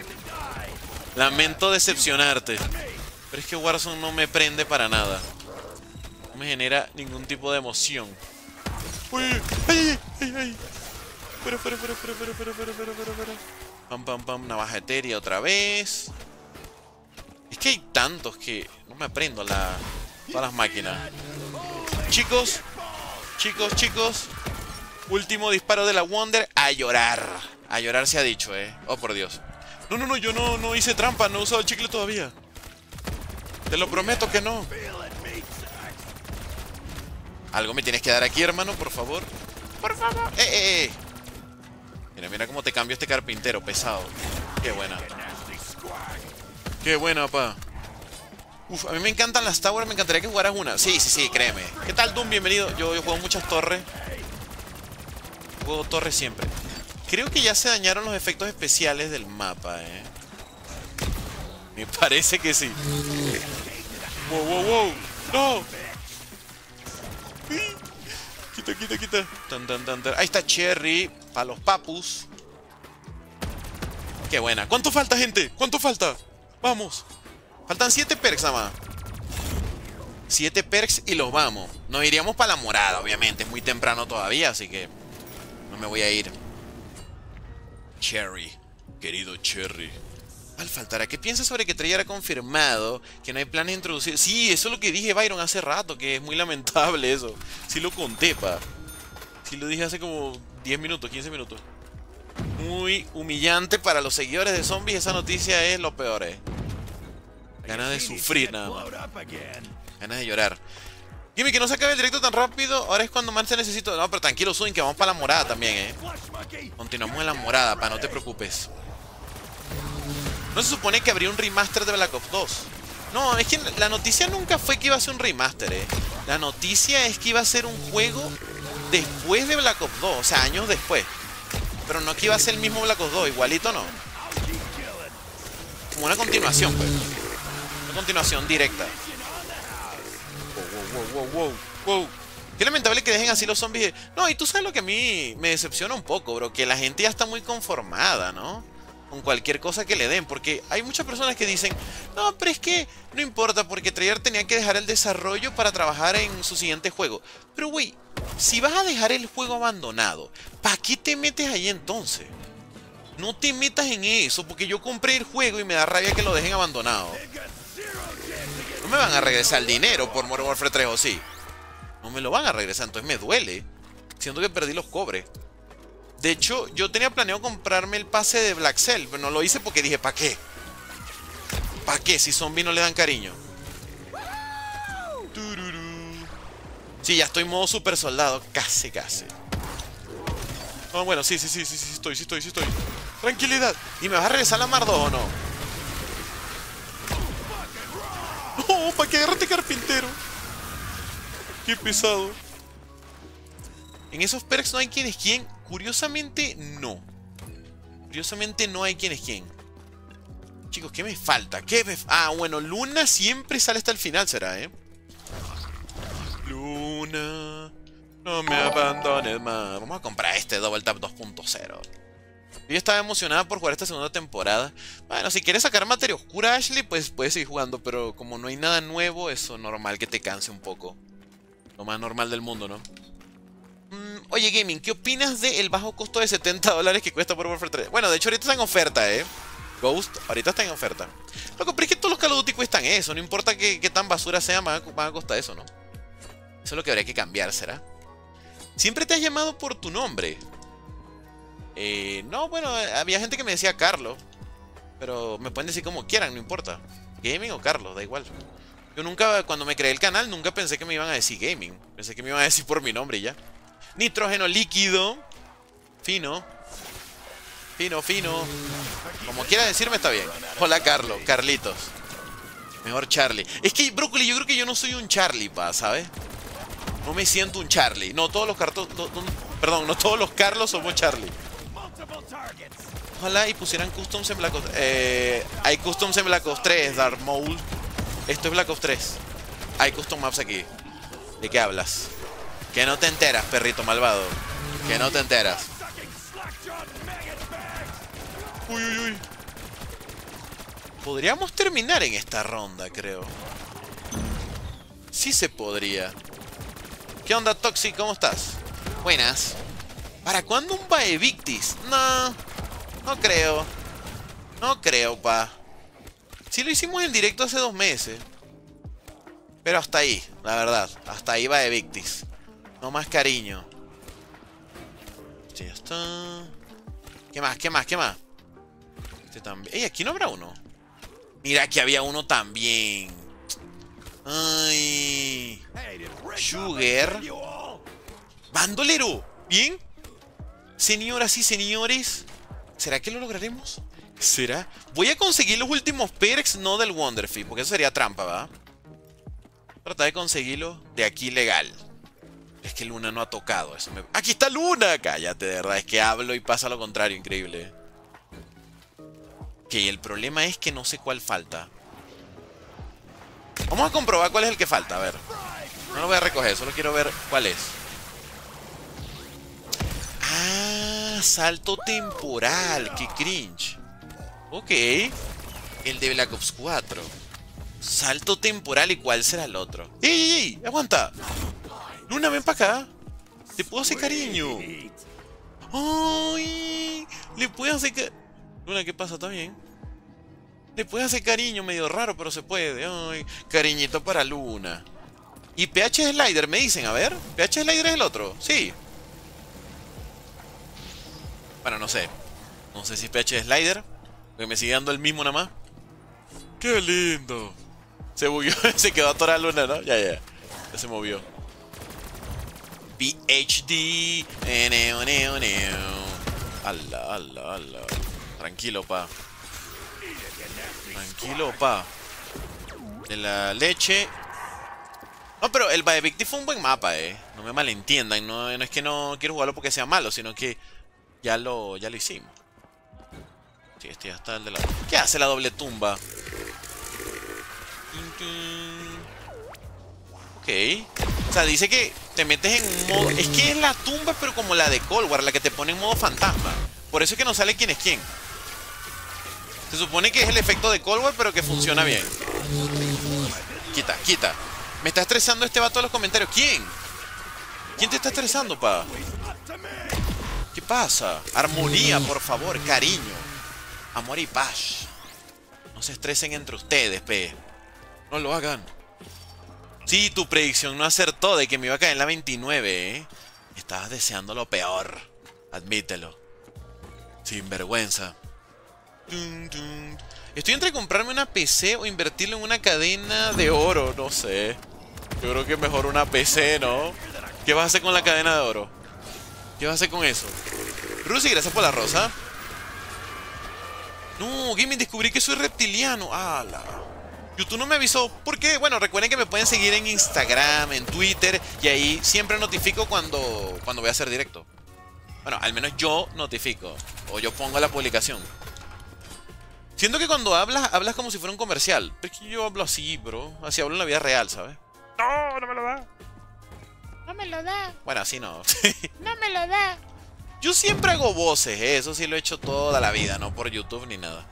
Lamento decepcionarte. Pero es que Warzone no me prende para nada. No me genera ningún tipo de emoción. Uy, ay, ay, ay. Fuera, fuera, fuera, fuera, fuera, fuera, fuera, fuera. Pam, pam, pam. Navaja etérea otra vez. Es que hay tantos que no me aprendo la, todas las máquinas. Chicos, chicos, chicos. Último disparo de la Wonder. A llorar. A llorar se ha dicho, eh. Oh, por Dios. No, no, no, yo no, no hice trampa. No he usado el chicle todavía. Te lo prometo que no. Algo me tienes que dar aquí, hermano, por favor. Por favor. Eh, eh, eh. Mira, mira cómo te cambio este carpintero pesado. Qué buena. Qué buena, pa. Uf, a mí me encantan las towers, me encantaría que jugaras una. Sí, sí, sí, créeme. ¿Qué tal, Doom? Bienvenido. Yo, yo juego muchas torres. Juego torres siempre. Creo que ya se dañaron los efectos especiales del mapa, eh. Me parece que sí. Wow, wow, wow. No. Quita, quita, quita. Ahí está Cherry. Para los papus. Qué buena. ¿Cuánto falta, gente? ¿Cuánto falta? Vamos. Faltan 7 perks nada más. 7 perks y los vamos. Nos iríamos para la morada, obviamente. Es muy temprano todavía, así que no me voy a ir. Cherry. Querido Cherry. Al faltará, ¿qué piensas sobre que Trey ha confirmado que no hay planes de introducir? Sí, eso es lo que dije Byron hace rato, que es muy lamentable eso. Sí lo conté, pa. Sí lo dije hace como 10 minutos, 15 minutos. Muy humillante para los seguidores de zombies, esa noticia es lo peor, eh. Ganas de sufrir nada. Ganas de llorar. Dime que no se acabe el directo tan rápido. Ahora es cuando más se necesita. No, pero tranquilo, Swing, que vamos para la morada también, eh. Continuamos en la morada, pa, no te preocupes. No se supone que habría un remaster de Black Ops 2. No, es que la noticia nunca fue que iba a ser un remaster, eh. La noticia es que iba a ser un juego después de Black Ops 2, o sea, años después. Pero no que iba a ser el mismo Black Ops 2, igualito no. Como una continuación, pues. Una continuación directa. Wow, wow, wow, wow, wow. Qué lamentable que dejen así los zombies. No, y tú sabes lo que a mí me decepciona un poco, bro. Que la gente ya está muy conformada, ¿no? Con cualquier cosa que le den. Porque hay muchas personas que dicen, no, pero es que no importa porque Treyarch tenía que dejar el desarrollo para trabajar en su siguiente juego. Pero, güey, si vas a dejar el juego abandonado, ¿para qué te metes ahí entonces? No te metas en eso, porque yo compré el juego y me da rabia que lo dejen abandonado. No me van a regresar el dinero por Modern Warfare 3 o sí. No me lo van a regresar, entonces me duele. Siento que perdí los cobres. De hecho, yo tenía planeado comprarme el pase de Black Cell, pero no lo hice porque dije, ¿para qué? ¿Para qué si zombie no le dan cariño? Sí, ya estoy modo super soldado. Casi, casi. Oh, bueno, sí, sí, sí, sí, sí, estoy, sí estoy, sí estoy. Tranquilidad. ¿Y me vas a regresar la Mar 2 o no? No, ¿para qué agarrate carpintero? Qué pesado. En esos perks no hay quien es quién. Curiosamente, no. Curiosamente no hay quien es quién. Chicos, ¿qué me falta? ¿Qué me... Ah, bueno, Luna siempre sale hasta el final, será, ¿eh? Luna, no me abandones más. cero. Yo estaba emocionada por jugar esta segunda temporada. Bueno, si quieres sacar materia oscura, Ashley, pues puedes seguir jugando, pero como no hay nada nuevo, eso normal que te canse un poco. Lo más normal del mundo, ¿no? Mm, oye, Gaming, ¿qué opinas del bajo costo de 70 dólares que cuesta por Warfare 3? Bueno, de hecho ahorita está en oferta, ¿eh? Ghost, ahorita está en oferta. Loco, pero es que todos los Call of Duty cuestan eso. No importa qué, tan basura sea, van a, costar eso, ¿no? Eso es lo que habría que cambiar, ¿será? Siempre te has llamado por tu nombre. Eh, no, bueno, había gente que me decía Carlos. Pero me pueden decir como quieran, no importa. Gaming o Carlos, da igual. Yo nunca, cuando me creé el canal, nunca pensé que me iban a decir gaming. Pensé que me iban a decir por mi nombre y ya. Nitrógeno líquido. Fino. Fino, fino. Como quiera decirme está bien. Hola, Carlos. Carlitos. Mejor Charlie. Es que, Brócoli, yo creo que yo no soy un Charlie, pa, ¿sabes? No me siento un Charlie. No todos los cartos... perdón, no todos los Carlos somos Charlie. Ojalá y pusieran customs en Black Ops... Eh, hay customs en Black Ops 3, Dark Maul. Esto es Black Ops 3. Hay custom maps aquí. ¿De qué hablas? Que no te enteras, perrito malvado. Que no te enteras. Uy, uy, uy. Podríamos terminar en esta ronda, creo. Sí se podría. ¿Qué onda, Toxic? ¿Cómo estás? Buenas. ¿Para cuándo un Baevictis? No, no creo. No creo, pa. Sí lo hicimos en directo hace dos meses. Pero hasta ahí, la verdad. Hasta ahí Baevictis. No más cariño. Sí, ya está. ¿Qué más? ¿Qué más? ¿Qué más? Este también. ¡Ey! Aquí no habrá uno. Mira, aquí había uno también. Ay. Sugar. Bandolero. Bien. Señoras y señores. ¿Será que lo lograremos? ¿Será? Voy a conseguir los últimos perks, no del Wonderfee, porque eso sería trampa, ¿va? Tratar de conseguirlo de aquí legal. Es que Luna no ha tocado eso. ¡Aquí está Luna! Cállate, de verdad. Es que hablo y pasa lo contrario. Increíble. Ok, el problema es que no sé cuál falta. Vamos a comprobar cuál es el que falta, a ver. No lo voy a recoger, solo quiero ver cuál es. Ah, salto temporal, qué cringe. Ok, el de Black Ops 4. Salto temporal y cuál será el otro. ¡Ey, ey, ey! ¡Aguanta! Luna, ven para acá. Te puedo hacer cariño. ¡Ay! Le puedo hacer cariño. Luna, ¿qué pasa? ¿Está bien? Le puede hacer cariño medio raro, pero se puede. Ay, cariñito para Luna. Y PH Slider, me dicen, a ver. PH Slider es el otro. Sí. Bueno, no sé. No sé si PH Slider. Porque me sigue dando el mismo nada más. ¡Qué lindo! Se bugueó, se quedó atorada Luna, ¿no? Ya, ya. Ya se movió. PhD. Neo, neo, neo. Ala, ala, ala. Tranquilo, pa. Tranquilo, pa. De la leche. No, pero el Victim fue un buen mapa, eh. No me malentiendan. No, es que no quiero jugarlo porque sea malo, sino que ya lo, ya lo hicimos. Sí, este ya está el de la... ¿Qué hace la doble tumba? Ok. Dice que te metes en modo... Es que es la tumba, pero como la de Cold War, la que te pone en modo fantasma. Por eso es que no sale quién es quién. Se supone que es el efecto de Cold pero que funciona bien. Quita, quita. Me está estresando este vato en los comentarios. ¿Quién? ¿Quién te está estresando, pa? ¿Qué pasa? Armonía, por favor, cariño. Amor y paz. No se estresen entre ustedes, pe. No lo hagan. Sí, tu predicción no acertó de que me iba a caer en la 29, ¿eh? Estabas deseando lo peor. Admítelo. Sin vergüenza. Estoy entre comprarme una PC o invertirlo en una cadena de oro, no sé. Yo creo que mejor una PC, ¿no? ¿Qué vas a hacer con la cadena de oro? ¿Qué vas a hacer con eso? Rusi, gracias por la rosa. No, Gaming, descubrí que soy reptiliano. ¡Hala! YouTube no me avisó. ¿Por qué? Bueno, recuerden que me pueden seguir en Instagram, en Twitter. Y ahí siempre notifico cuando, cuando voy a hacer directo. Bueno, al menos yo notifico. O yo pongo la publicación. Siento que cuando hablas, hablas como si fuera un comercial. Pero es que yo hablo así, bro. Así hablo en la vida real, ¿sabes? No, no me lo da. No me lo da. Bueno, así no. no me lo da. Yo siempre hago voces, ¿eh? eso sí lo he hecho toda la vida, no por YouTube ni nada.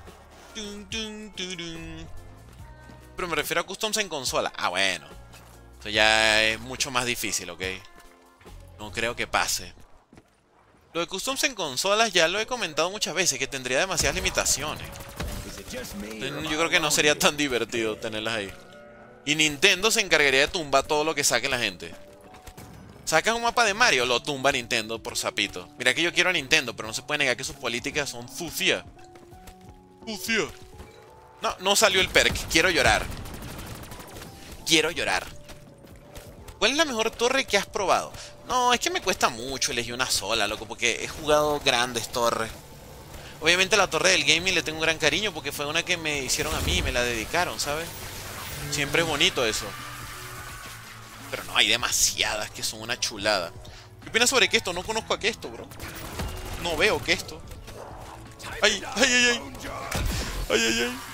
Pero me refiero a customs en consola. Ah, bueno. Eso ya es mucho más difícil, ¿ok? No creo que pase. Lo de customs en consolas ya lo he comentado muchas veces, que tendría demasiadas limitaciones. Yo creo que no sería tan divertido tenerlas ahí. Y Nintendo se encargaría de tumbar todo lo que saque la gente. Sacas un mapa de Mario, lo tumba Nintendo por sapito. Mira que yo quiero a Nintendo, pero no se puede negar que sus políticas son sucia. Sucia. No, no salió el perk. Quiero llorar. Quiero llorar. ¿Cuál es la mejor torre que has probado? No, es que me cuesta mucho elegir una sola, loco, porque he jugado grandes torres. Obviamente la torre del gaming le tengo un gran cariño porque fue una que me hicieron a mí, me la dedicaron, ¿sabes? Siempre es bonito eso. Pero no, hay demasiadas que son una chulada. ¿Qué opinas sobre esto? No conozco a esto, bro. No veo esto. Ay, ay, ay, ay. Ay, ay, ay.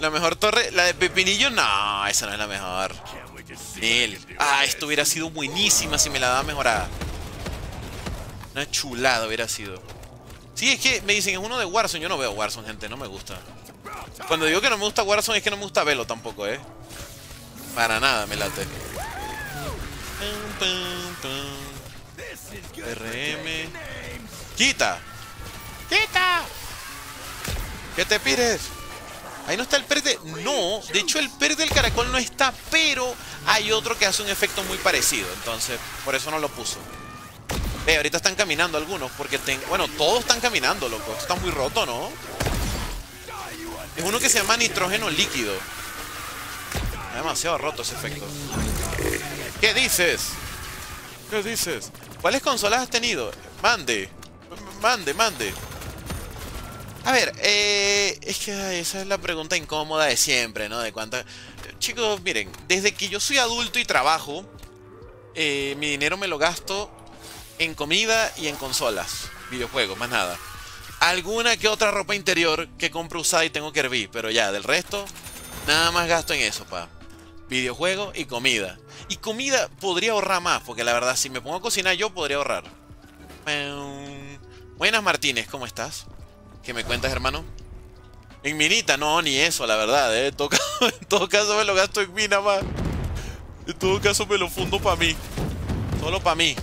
La mejor torre, la de Pepinillo, no, esa no es la mejor. Ah, esto hubiera sido buenísima si me la daba mejorada. Una chulada hubiera sido. Sí, es que me dicen, es uno de Warzone. Yo no veo Warzone, gente, no me gusta. Cuando digo que no me gusta Warzone es que no me gusta Velo tampoco, ¿eh? Para nada me late. RM. ¡Quita! ¡Quita! ¿Qué te pides? Ahí no está el PER de... No, de hecho el PER del caracol no está, pero hay otro que hace un efecto muy parecido. Entonces, por eso no lo puso. Eh, ahorita están caminando algunos porque ten... Bueno, todos están caminando, loco. está muy roto, ¿no? Es uno que se llama nitrógeno líquido. demasiado roto ese efecto. ¿Qué dices? ¿Qué dices? ¿Cuáles consolas has tenido? Mande. Mande, mande. A ver, eh, es que esa es la pregunta incómoda de siempre, ¿no? De cuánta... Chicos, miren, desde que yo soy adulto y trabajo, eh, mi dinero me lo gasto en comida y en consolas, videojuegos, más nada. Alguna que otra ropa interior que compro usada y tengo que hervir, pero ya, del resto, nada más gasto en eso, pa. Videojuegos y comida. Y comida podría ahorrar más, porque la verdad, si me pongo a cocinar yo, podría ahorrar. Buenas Martínez, ¿cómo estás? ¿Qué me cuentas, hermano? En minita, no, ni eso, la verdad, ¿eh? En todo, caso me lo gasto en mina más. En todo caso me lo fundo para mí. Solo para mí.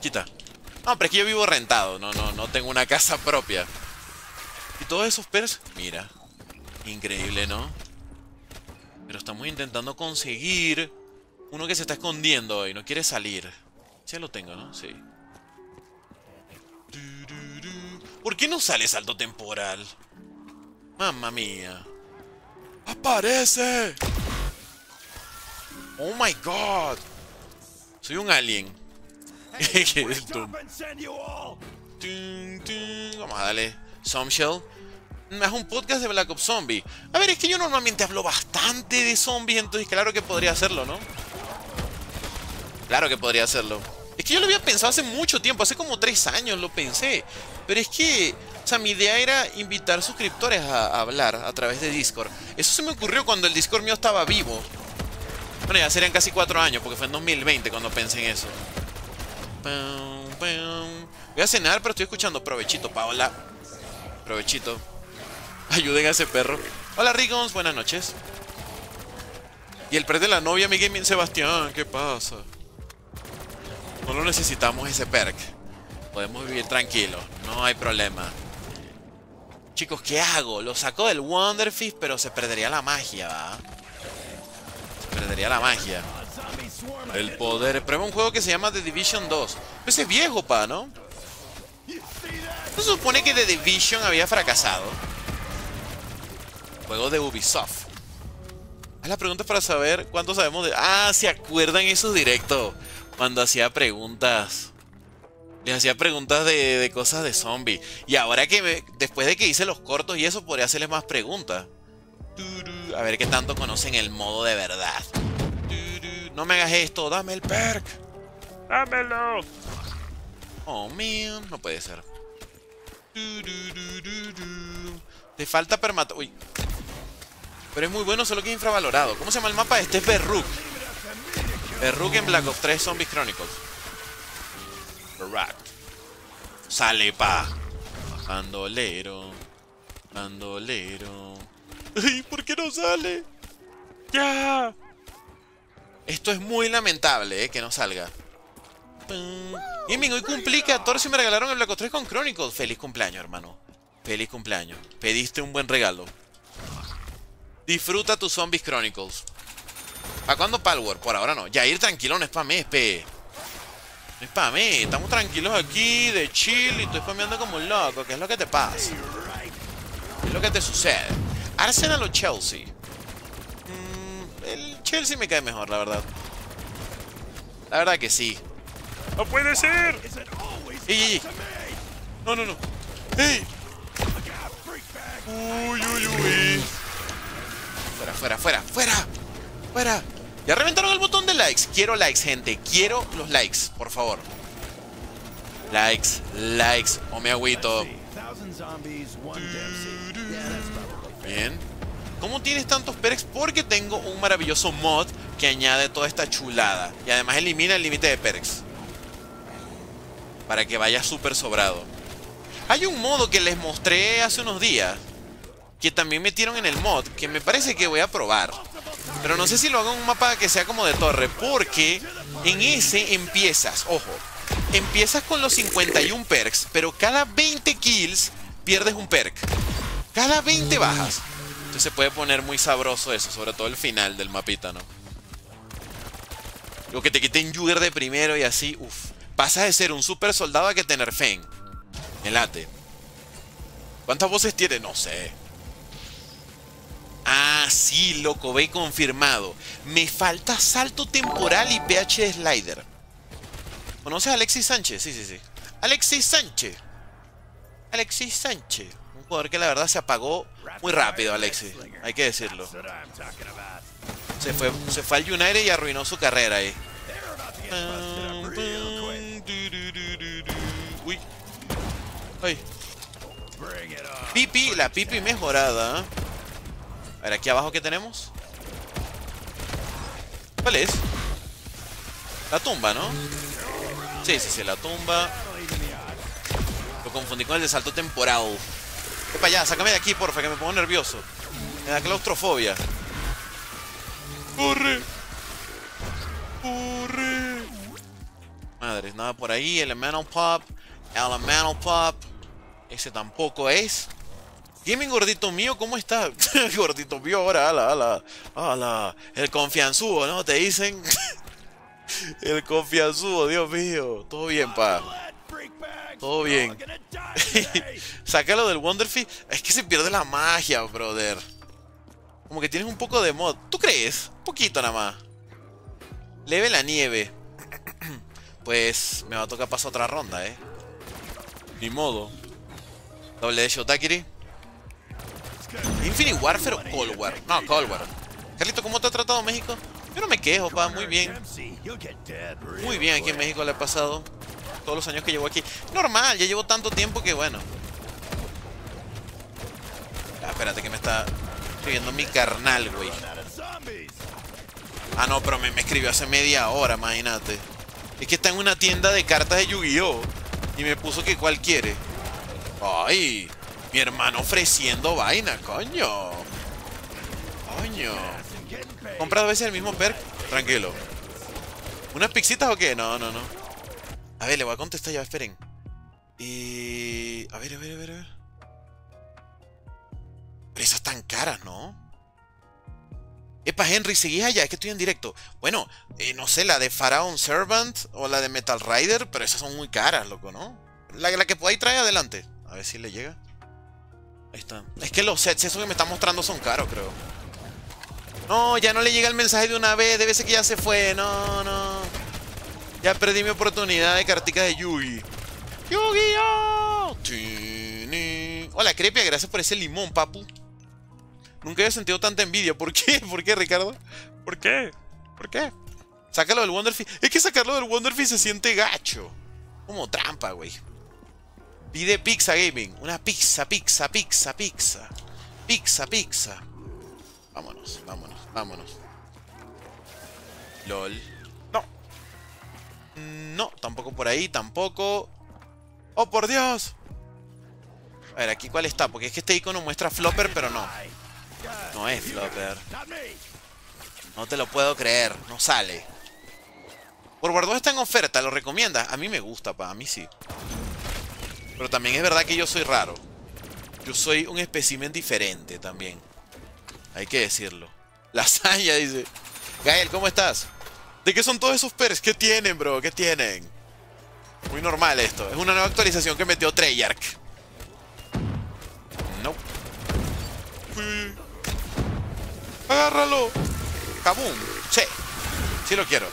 Quita. No, pero es que yo vivo rentado. No, no, no tengo una casa propia. Y todos esos pers... Mira. Increíble, ¿no? Pero estamos intentando conseguir... Uno que se está escondiendo y no quiere salir. Ya lo tengo, ¿no? Sí. ¿Por qué no sale salto temporal? Mamma mía. ¡Aparece! ¡Oh my god! Soy un alien. Vamos a darle Shell. Es un podcast de Black Ops Zombie. A ver, es que yo normalmente hablo bastante de zombies, entonces claro que podría hacerlo, ¿no? Claro que podría hacerlo. Es que yo lo había pensado hace mucho tiempo, hace como tres años lo pensé. Pero es que, o sea, mi idea era invitar suscriptores a, hablar a través de Discord. Eso se me ocurrió cuando el Discord mío estaba vivo. Bueno, ya serían casi cuatro años, porque fue en 2020 cuando pensé en eso. Voy a cenar, pero estoy escuchando. Provechito, Paola. Provechito. Ayuden a ese perro. Hola, Rigons. Buenas noches. Y el pre de la novia, mi gaming Sebastián. ¿Qué pasa? No necesitamos ese perk. Podemos vivir tranquilos. No hay problema. Chicos, ¿qué hago? Lo saco del Wonder Fist, pero se perdería la magia, ¿va? Se perdería la magia. El poder. Prueba un juego que se llama The Division 2. Ese es viejo, pa, ¿no? ¿No se supone que The Division había fracasado? Juego de Ubisoft. Haz la pregunta para saber cuánto sabemos de... Ah, ¿se acuerdan esos directos? Cuando hacía preguntas... Les hacía preguntas de, cosas de zombie. Y ahora que después de que hice los cortos y eso, podría hacerles más preguntas. A ver qué tanto conocen el modo de verdad. No me hagas esto, dame el perk. Dámelo. Oh, man, no puede ser. Te falta permato... Uy. Pero es muy bueno, solo que es infravalorado. ¿Cómo se llama el mapa? Este es Berruk. El en Black Ops 3 Zombies Chronicles. Rat. Sale pa. Bandolero. Bandolero. Ay, ¿por qué no sale? ¡Ya! Esto es muy lamentable, ¿eh? Que no salga. Gaming, hoy cumplí 14 y me regalaron el Black Ops 3 con Chronicles. Feliz cumpleaños, hermano. Feliz cumpleaños. Pediste un buen regalo. Disfruta tus Zombies Chronicles. ¿Para cuándo Palworld? Por ahora no. Ya ir tranquilo, no es para mí, espe. No es para mí. Estamos tranquilos aquí, de chill, y estoy spameando como un loco. ¿Qué es lo que te pasa? ¿Qué es lo que te sucede? Arsenal o Chelsea. Mm, el Chelsea me cae mejor, la verdad. La verdad que sí. ¡No puede ser! ¡Ey, No, no, no. ¡Ey! ¡Uy, uy, uy! Fuera, fuera, fuera, fuera. Fuera. Ya reventaron el botón de likes. Quiero likes, gente. Quiero los likes, por favor. Likes, likes. O me agüito. Bien. ¿Cómo tienes tantos perks? Porque tengo un maravilloso mod que añade toda esta chulada. Y además elimina el límite de perks. Para que vaya súper sobrado. Hay un modo que les mostré hace unos días. Que también metieron en el mod. Que me parece que voy a probar. Pero no sé si lo hago en un mapa que sea como de torre. Porque en ese empiezas, ojo. Empiezas con los 51 perks. Pero cada 20 kills pierdes un perk. Cada 20 bajas. Entonces se puede poner muy sabroso eso, sobre todo el final del mapita, ¿no? Lo que te quiten Jugger de primero y así, uff. Pasas de ser un super soldado a que tener Fen. Me late. ¿Cuántas voces tiene? No sé. Ah, sí, loco, ve confirmado. Me falta salto temporal y PH slider. ¿Conoces a Alexis Sánchez? Sí, sí, sí. Alexis Sánchez. Alexis Sánchez que la verdad se apagó muy rápido, Alexis. Hay que decirlo. Se fue, se fue al United y arruinó su carrera ahí. Uy. Ay. Pipi, la pipi mejorada. A ver, aquí abajo, ¿qué tenemos? ¿Cuál es? La tumba, ¿no? Sí, sí, sí, la tumba. Lo confundí con el de salto temporal. Ve para sácame de aquí, porfa, que me pongo nervioso. Me da claustrofobia. ¡Corre! ¡Corre! Madre, nada por ahí. Elemental Pop. Elemental Pop. Ese tampoco es. Gaming gordito mío, ¿cómo está? gordito mío ahora, ala, ala. Ala. El confianzudo, ¿no? Te dicen. El confianzudo, Dios mío. Todo bien, pa. Todo bien. Sácalo del Wonderfee. Es que se pierde la magia, brother. Como que tienes un poco de mod. ¿Tú crees? Un poquito nada más. Leve la nieve. pues me va a tocar pasar otra ronda, eh. Ni modo. Doble de Shotakiri. Infinite Warfare o Cold War. No, Cold War. Carlito, ¿cómo te ha tratado México? Yo no me quejo, pa, muy bien. Muy bien aquí en México le ha pasado todos los años que llevo aquí. Normal, ya llevo tanto tiempo que bueno. Ah, espérate que me está escribiendo mi carnal, güey. Ah, no, pero me, escribió hace media hora, imagínate. Es que está en una tienda de cartas de Yu-Gi-Oh! Y me puso que cuál quiere. ¡Ay! Mi hermano ofreciendo vaina, coño. Coño. ¿Compras dos veces el mismo perk? Tranquilo. ¿Unas pixitas o qué? No, no, no. A ver, le voy a contestar ya, esperen. Y... A ver, a ver, a ver, a ver. Pero esas tan caras, ¿no? Epa, Henry, ¿seguís allá? Es que estoy en directo. Bueno, eh, no sé, la de Pharaoh Servant o la de Metal Rider, pero esas son muy caras, loco, ¿no? La, la que ahí trae adelante. A ver si le llega. Ahí está. Es que los sets, esos que me está mostrando son caros, creo. No, ya no le llega el mensaje de una vez. Debe ser que ya se fue. No, no. Ya perdí mi oportunidad de cartica de Yugi. ¡Yu-Gi-Oh! Hola, Crepia, gracias por ese limón, papu. Nunca había sentido tanta envidia. ¿Por qué? ¿Por qué, Ricardo? ¿Por qué? ¿Por qué? Sácalo del Wonderfee. Es que sacarlo del Wonderfee se siente gacho. Como trampa, güey. Pide pizza gaming. Una pizza, pizza, pizza, pizza. Pizza, pizza. Vámonos, vámonos, vámonos. LOL. No. No, tampoco por ahí, tampoco. ¡Oh, por Dios! A ver, aquí cuál está, porque es que este icono muestra Flopper, pero no. No es Flopper. No te lo puedo creer, no sale. Por guardo está en oferta, ¿lo recomienda? A mí me gusta, pa, a mí sí. Pero también es verdad que yo soy raro. Yo soy un espécimen diferente también. Hay que decirlo. La Saya dice. Gael, ¿cómo estás? ¿De qué son todos esos perks? ¿Qué tienen, bro? ¿Qué tienen? Muy normal esto. Es una nueva actualización que metió Treyarch. No. ¡Agárralo! ¡Kaboom! Sí. Sí lo quiero.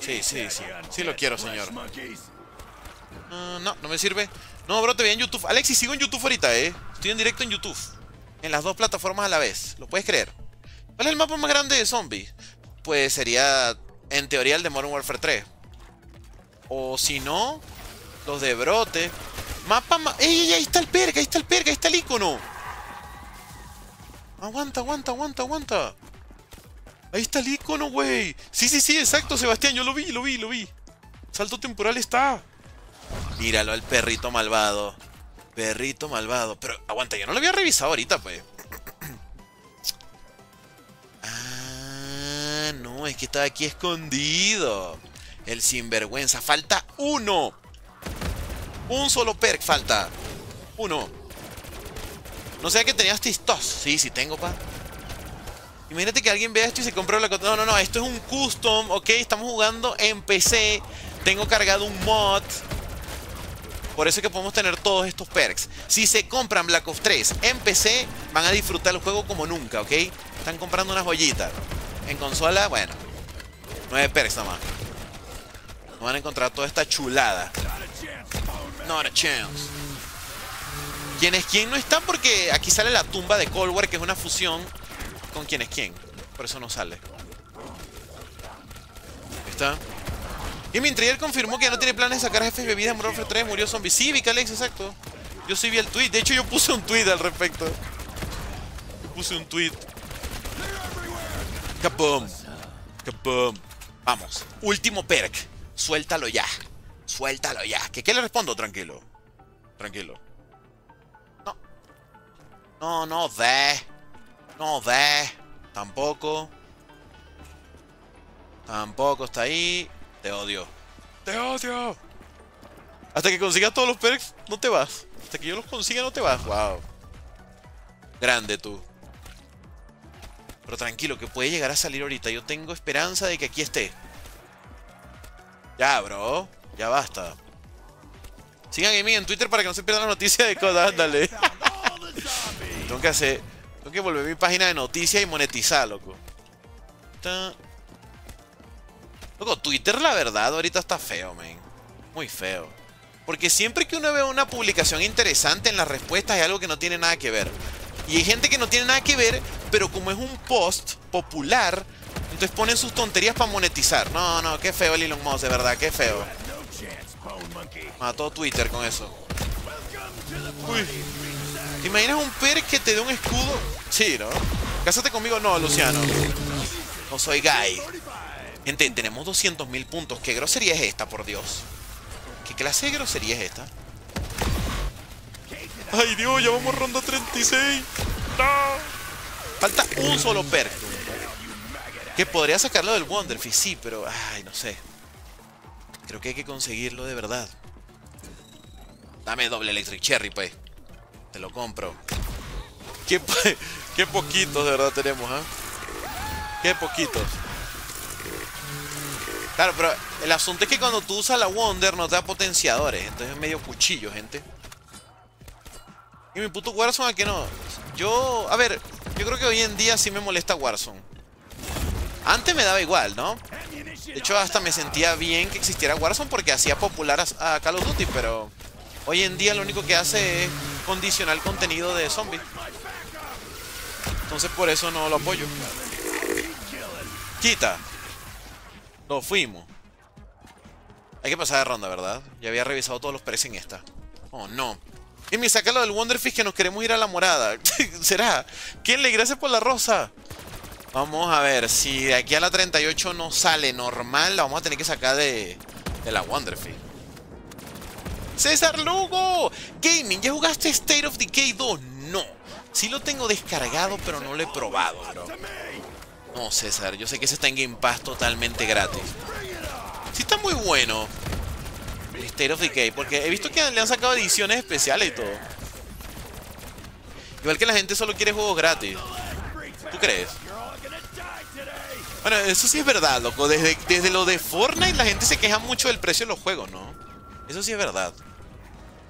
Sí, sí, sí. Sí lo quiero, señor. Ah, no, no me sirve. No, bro, te vi en YouTube. Alexis, sigo en YouTube ahorita, ¿eh? Estoy en directo en YouTube. En las dos plataformas a la vez. ¿Lo puedes creer? ¿Cuál es el mapa más grande de zombies? Pues sería, en teoría, el de Modern Warfare 3. O si no, los de brote. Mapa más... ¡Ey, Ahí está el perk, ahí está el perk, ahí está el icono. Aguanta, aguanta, aguanta, aguanta. Ahí está el icono, güey. Sí, sí, sí, exacto, Sebastián. Yo lo vi, lo vi, lo vi. Salto temporal está. Míralo, el perrito malvado. Perrito malvado. Pero, aguanta, yo no lo había revisado ahorita, pues. ah, no, es que estaba aquí escondido. El sinvergüenza. Falta uno. Un solo perk falta. Uno. No sé que tenías tistos. Sí, sí tengo, pa. Imagínate que alguien vea esto y se compra la... No, no, no. Esto es un custom, ¿ok? Estamos jugando en PC. Tengo cargado un mod. Por eso es que podemos tener todos estos perks. Si se compran Black Ops 3 en PC, van a disfrutar el juego como nunca, ¿ok? Están comprando una joyita. En consola, bueno. 9 perks nomás. No van a encontrar toda esta chulada. Not a chance. ¿Quién es quién? No está porque aquí sale la tumba de Cold War, que es una fusión con quién es quién. Por eso no sale. está. Y Mintriel confirmó que no tiene planes de sacar jefes bebidas en Modern 3, murió zombie. Sí, Alex, exacto. Yo sí vi el tweet. De hecho, yo puse un tweet al respecto. Puse un tweet. Kaboom. Kaboom. Vamos. Último perk. Suéltalo ya. Suéltalo ya. ¿Qué, ¿Qué le respondo? Tranquilo. Tranquilo. No. No, no de. No de. Tampoco. Tampoco está ahí. Te odio. Te odio. Hasta que consigas todos los perks, no te vas. Hasta que yo los consiga, no te vas. Wow. Grande tú. Pero tranquilo, que puede llegar a salir ahorita. Yo tengo esperanza de que aquí esté. Ya, bro. Ya basta. Sigan a mí en Twitter para que no se pierdan la noticia de cosas. Ándale. tengo que hacer... Tengo que volver mi página de noticias y monetizar, loco. Twitter la verdad ahorita está feo, man. Muy feo. Porque siempre que uno ve una publicación interesante en las respuestas hay algo que no tiene nada que ver. Y hay gente que no tiene nada que ver, pero como es un post popular, entonces ponen sus tonterías para monetizar. No, no, qué feo el Elon Musk, de verdad, qué feo. Mató Twitter con eso. Uy. ¿Te imaginas un per que te dé un escudo? Sí, ¿no? Cásate conmigo, no, Luciano. No soy gay. Gente, tenemos 200.000 puntos. ¿Qué grosería es esta, por Dios? ¿Qué clase de grosería es esta? ¡Ay, Dios! Ya vamos ronda 36. ¡No! Falta un solo perk. Que podría sacarlo del Wonderfish, sí, pero... Ay, no sé. Creo que hay que conseguirlo de verdad. Dame doble Electric Cherry, pues. Te lo compro. Qué, qué poquitos de verdad tenemos, ¿ah? Qué poquitos. Claro, pero el asunto es que cuando tú usas la Wonder no te da potenciadores. Entonces es medio cuchillo, gente. Y mi puto Warzone, ¿a que no? Yo, a ver, yo creo que hoy en día sí me molesta Warzone. Antes me daba igual, ¿no? De hecho, hasta me sentía bien que existiera Warzone porque hacía popular a, Call of Duty, pero hoy en día lo único que hace es condicionar contenido de zombies. Entonces por eso no lo apoyo. Quita. Lo fuimos. Hay que pasar de ronda, ¿verdad? Ya había revisado todos los precios en esta. Oh, no. Y me saca lo del Wonderfish que nos queremos ir a la morada. ¿Será? ¿Quién le gracias por la rosa? Vamos a ver, si de aquí a la 38 no sale normal, la vamos a tener que sacar de, de la Wonderfield. César Lugo, Gaming, ¿ya jugaste State of Decay 2? No. Sí lo tengo descargado, pero no lo he probado, bro. No, César, yo sé que ese está en Game Pass totalmente gratis. Sí está muy bueno. State of Decay, porque he visto que le han sacado ediciones especiales y todo. Igual que la gente solo quiere juegos gratis. ¿Tú crees? Bueno, eso sí es verdad, loco. Desde, desde lo de Fortnite la gente se queja mucho del precio de los juegos, ¿no? Eso sí es verdad.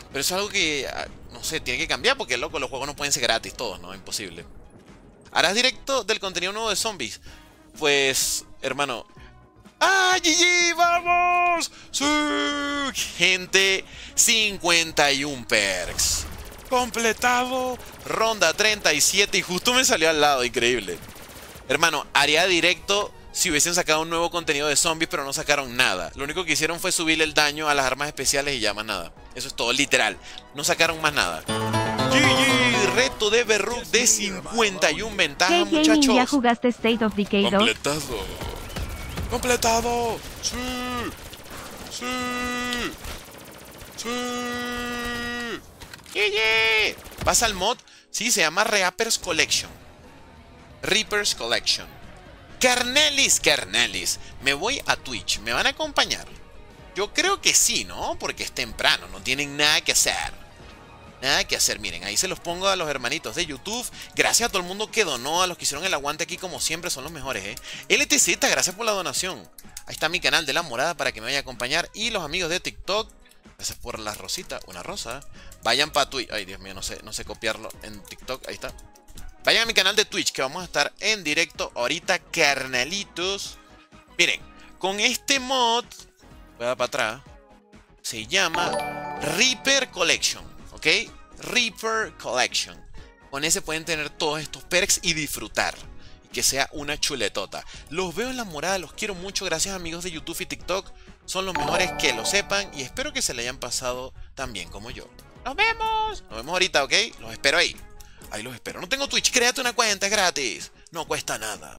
Pero eso es algo que, ah, no sé, tiene que cambiar porque, loco, los juegos no pueden ser gratis todos, ¿no? Imposible. ¿Harás directo del contenido nuevo de zombies? Pues, hermano... ¡Ah, GG! ¡Vamos! ¡Sí! Gente, 51 perks. Completado. Ronda 37 y justo me salió al lado, increíble. Hermano, haría directo si hubiesen sacado un nuevo contenido de zombies, pero no sacaron nada. Lo único que hicieron fue subirle el daño a las armas especiales y ya más nada. Eso es todo, literal. No sacaron más nada. GG, reto de Berruk de 51 ventajas, muchachos. ¿Ya jugaste State of Decay 2? Completado. Completado. Sí. Sí. Sí. GG. ¿Vas al mod? Sí, se llama Reapers Collection. Reapers Collection. Carnelis, Carnelis. Me voy a Twitch. ¿Me van a acompañar? Yo creo que sí, ¿no? Porque es temprano. No tienen nada que hacer. Nada que hacer. Miren, ahí se los pongo a los hermanitos de YouTube. Gracias a todo el mundo que donó, a los que hicieron el aguante aquí como siempre. Son los mejores, ¿eh? LTZ, gracias por la donación. Ahí está mi canal de La Morada para que me vaya a acompañar. Y los amigos de TikTok. Gracias por la rosita. Una rosa. Vayan para Twitch. Ay, Dios mío, no sé, no sé copiarlo en TikTok. Ahí está. Vayan a mi canal de Twitch que vamos a estar en directo ahorita, carnalitos. Miren, con este mod, voy a dar para atrás, se llama Reaper Collection, ¿ok? Reaper Collection. Con ese pueden tener todos estos perks y disfrutar. Y que sea una chuletota. Los veo en la morada, los quiero mucho. Gracias amigos de YouTube y TikTok. Son los mejores que lo sepan y espero que se le hayan pasado tan bien como yo. ¡Nos vemos! Nos vemos ahorita, ¿ok? Los espero ahí. Ahí los espero. No tengo Twitch, créate una cuenta, es gratis. No cuesta nada.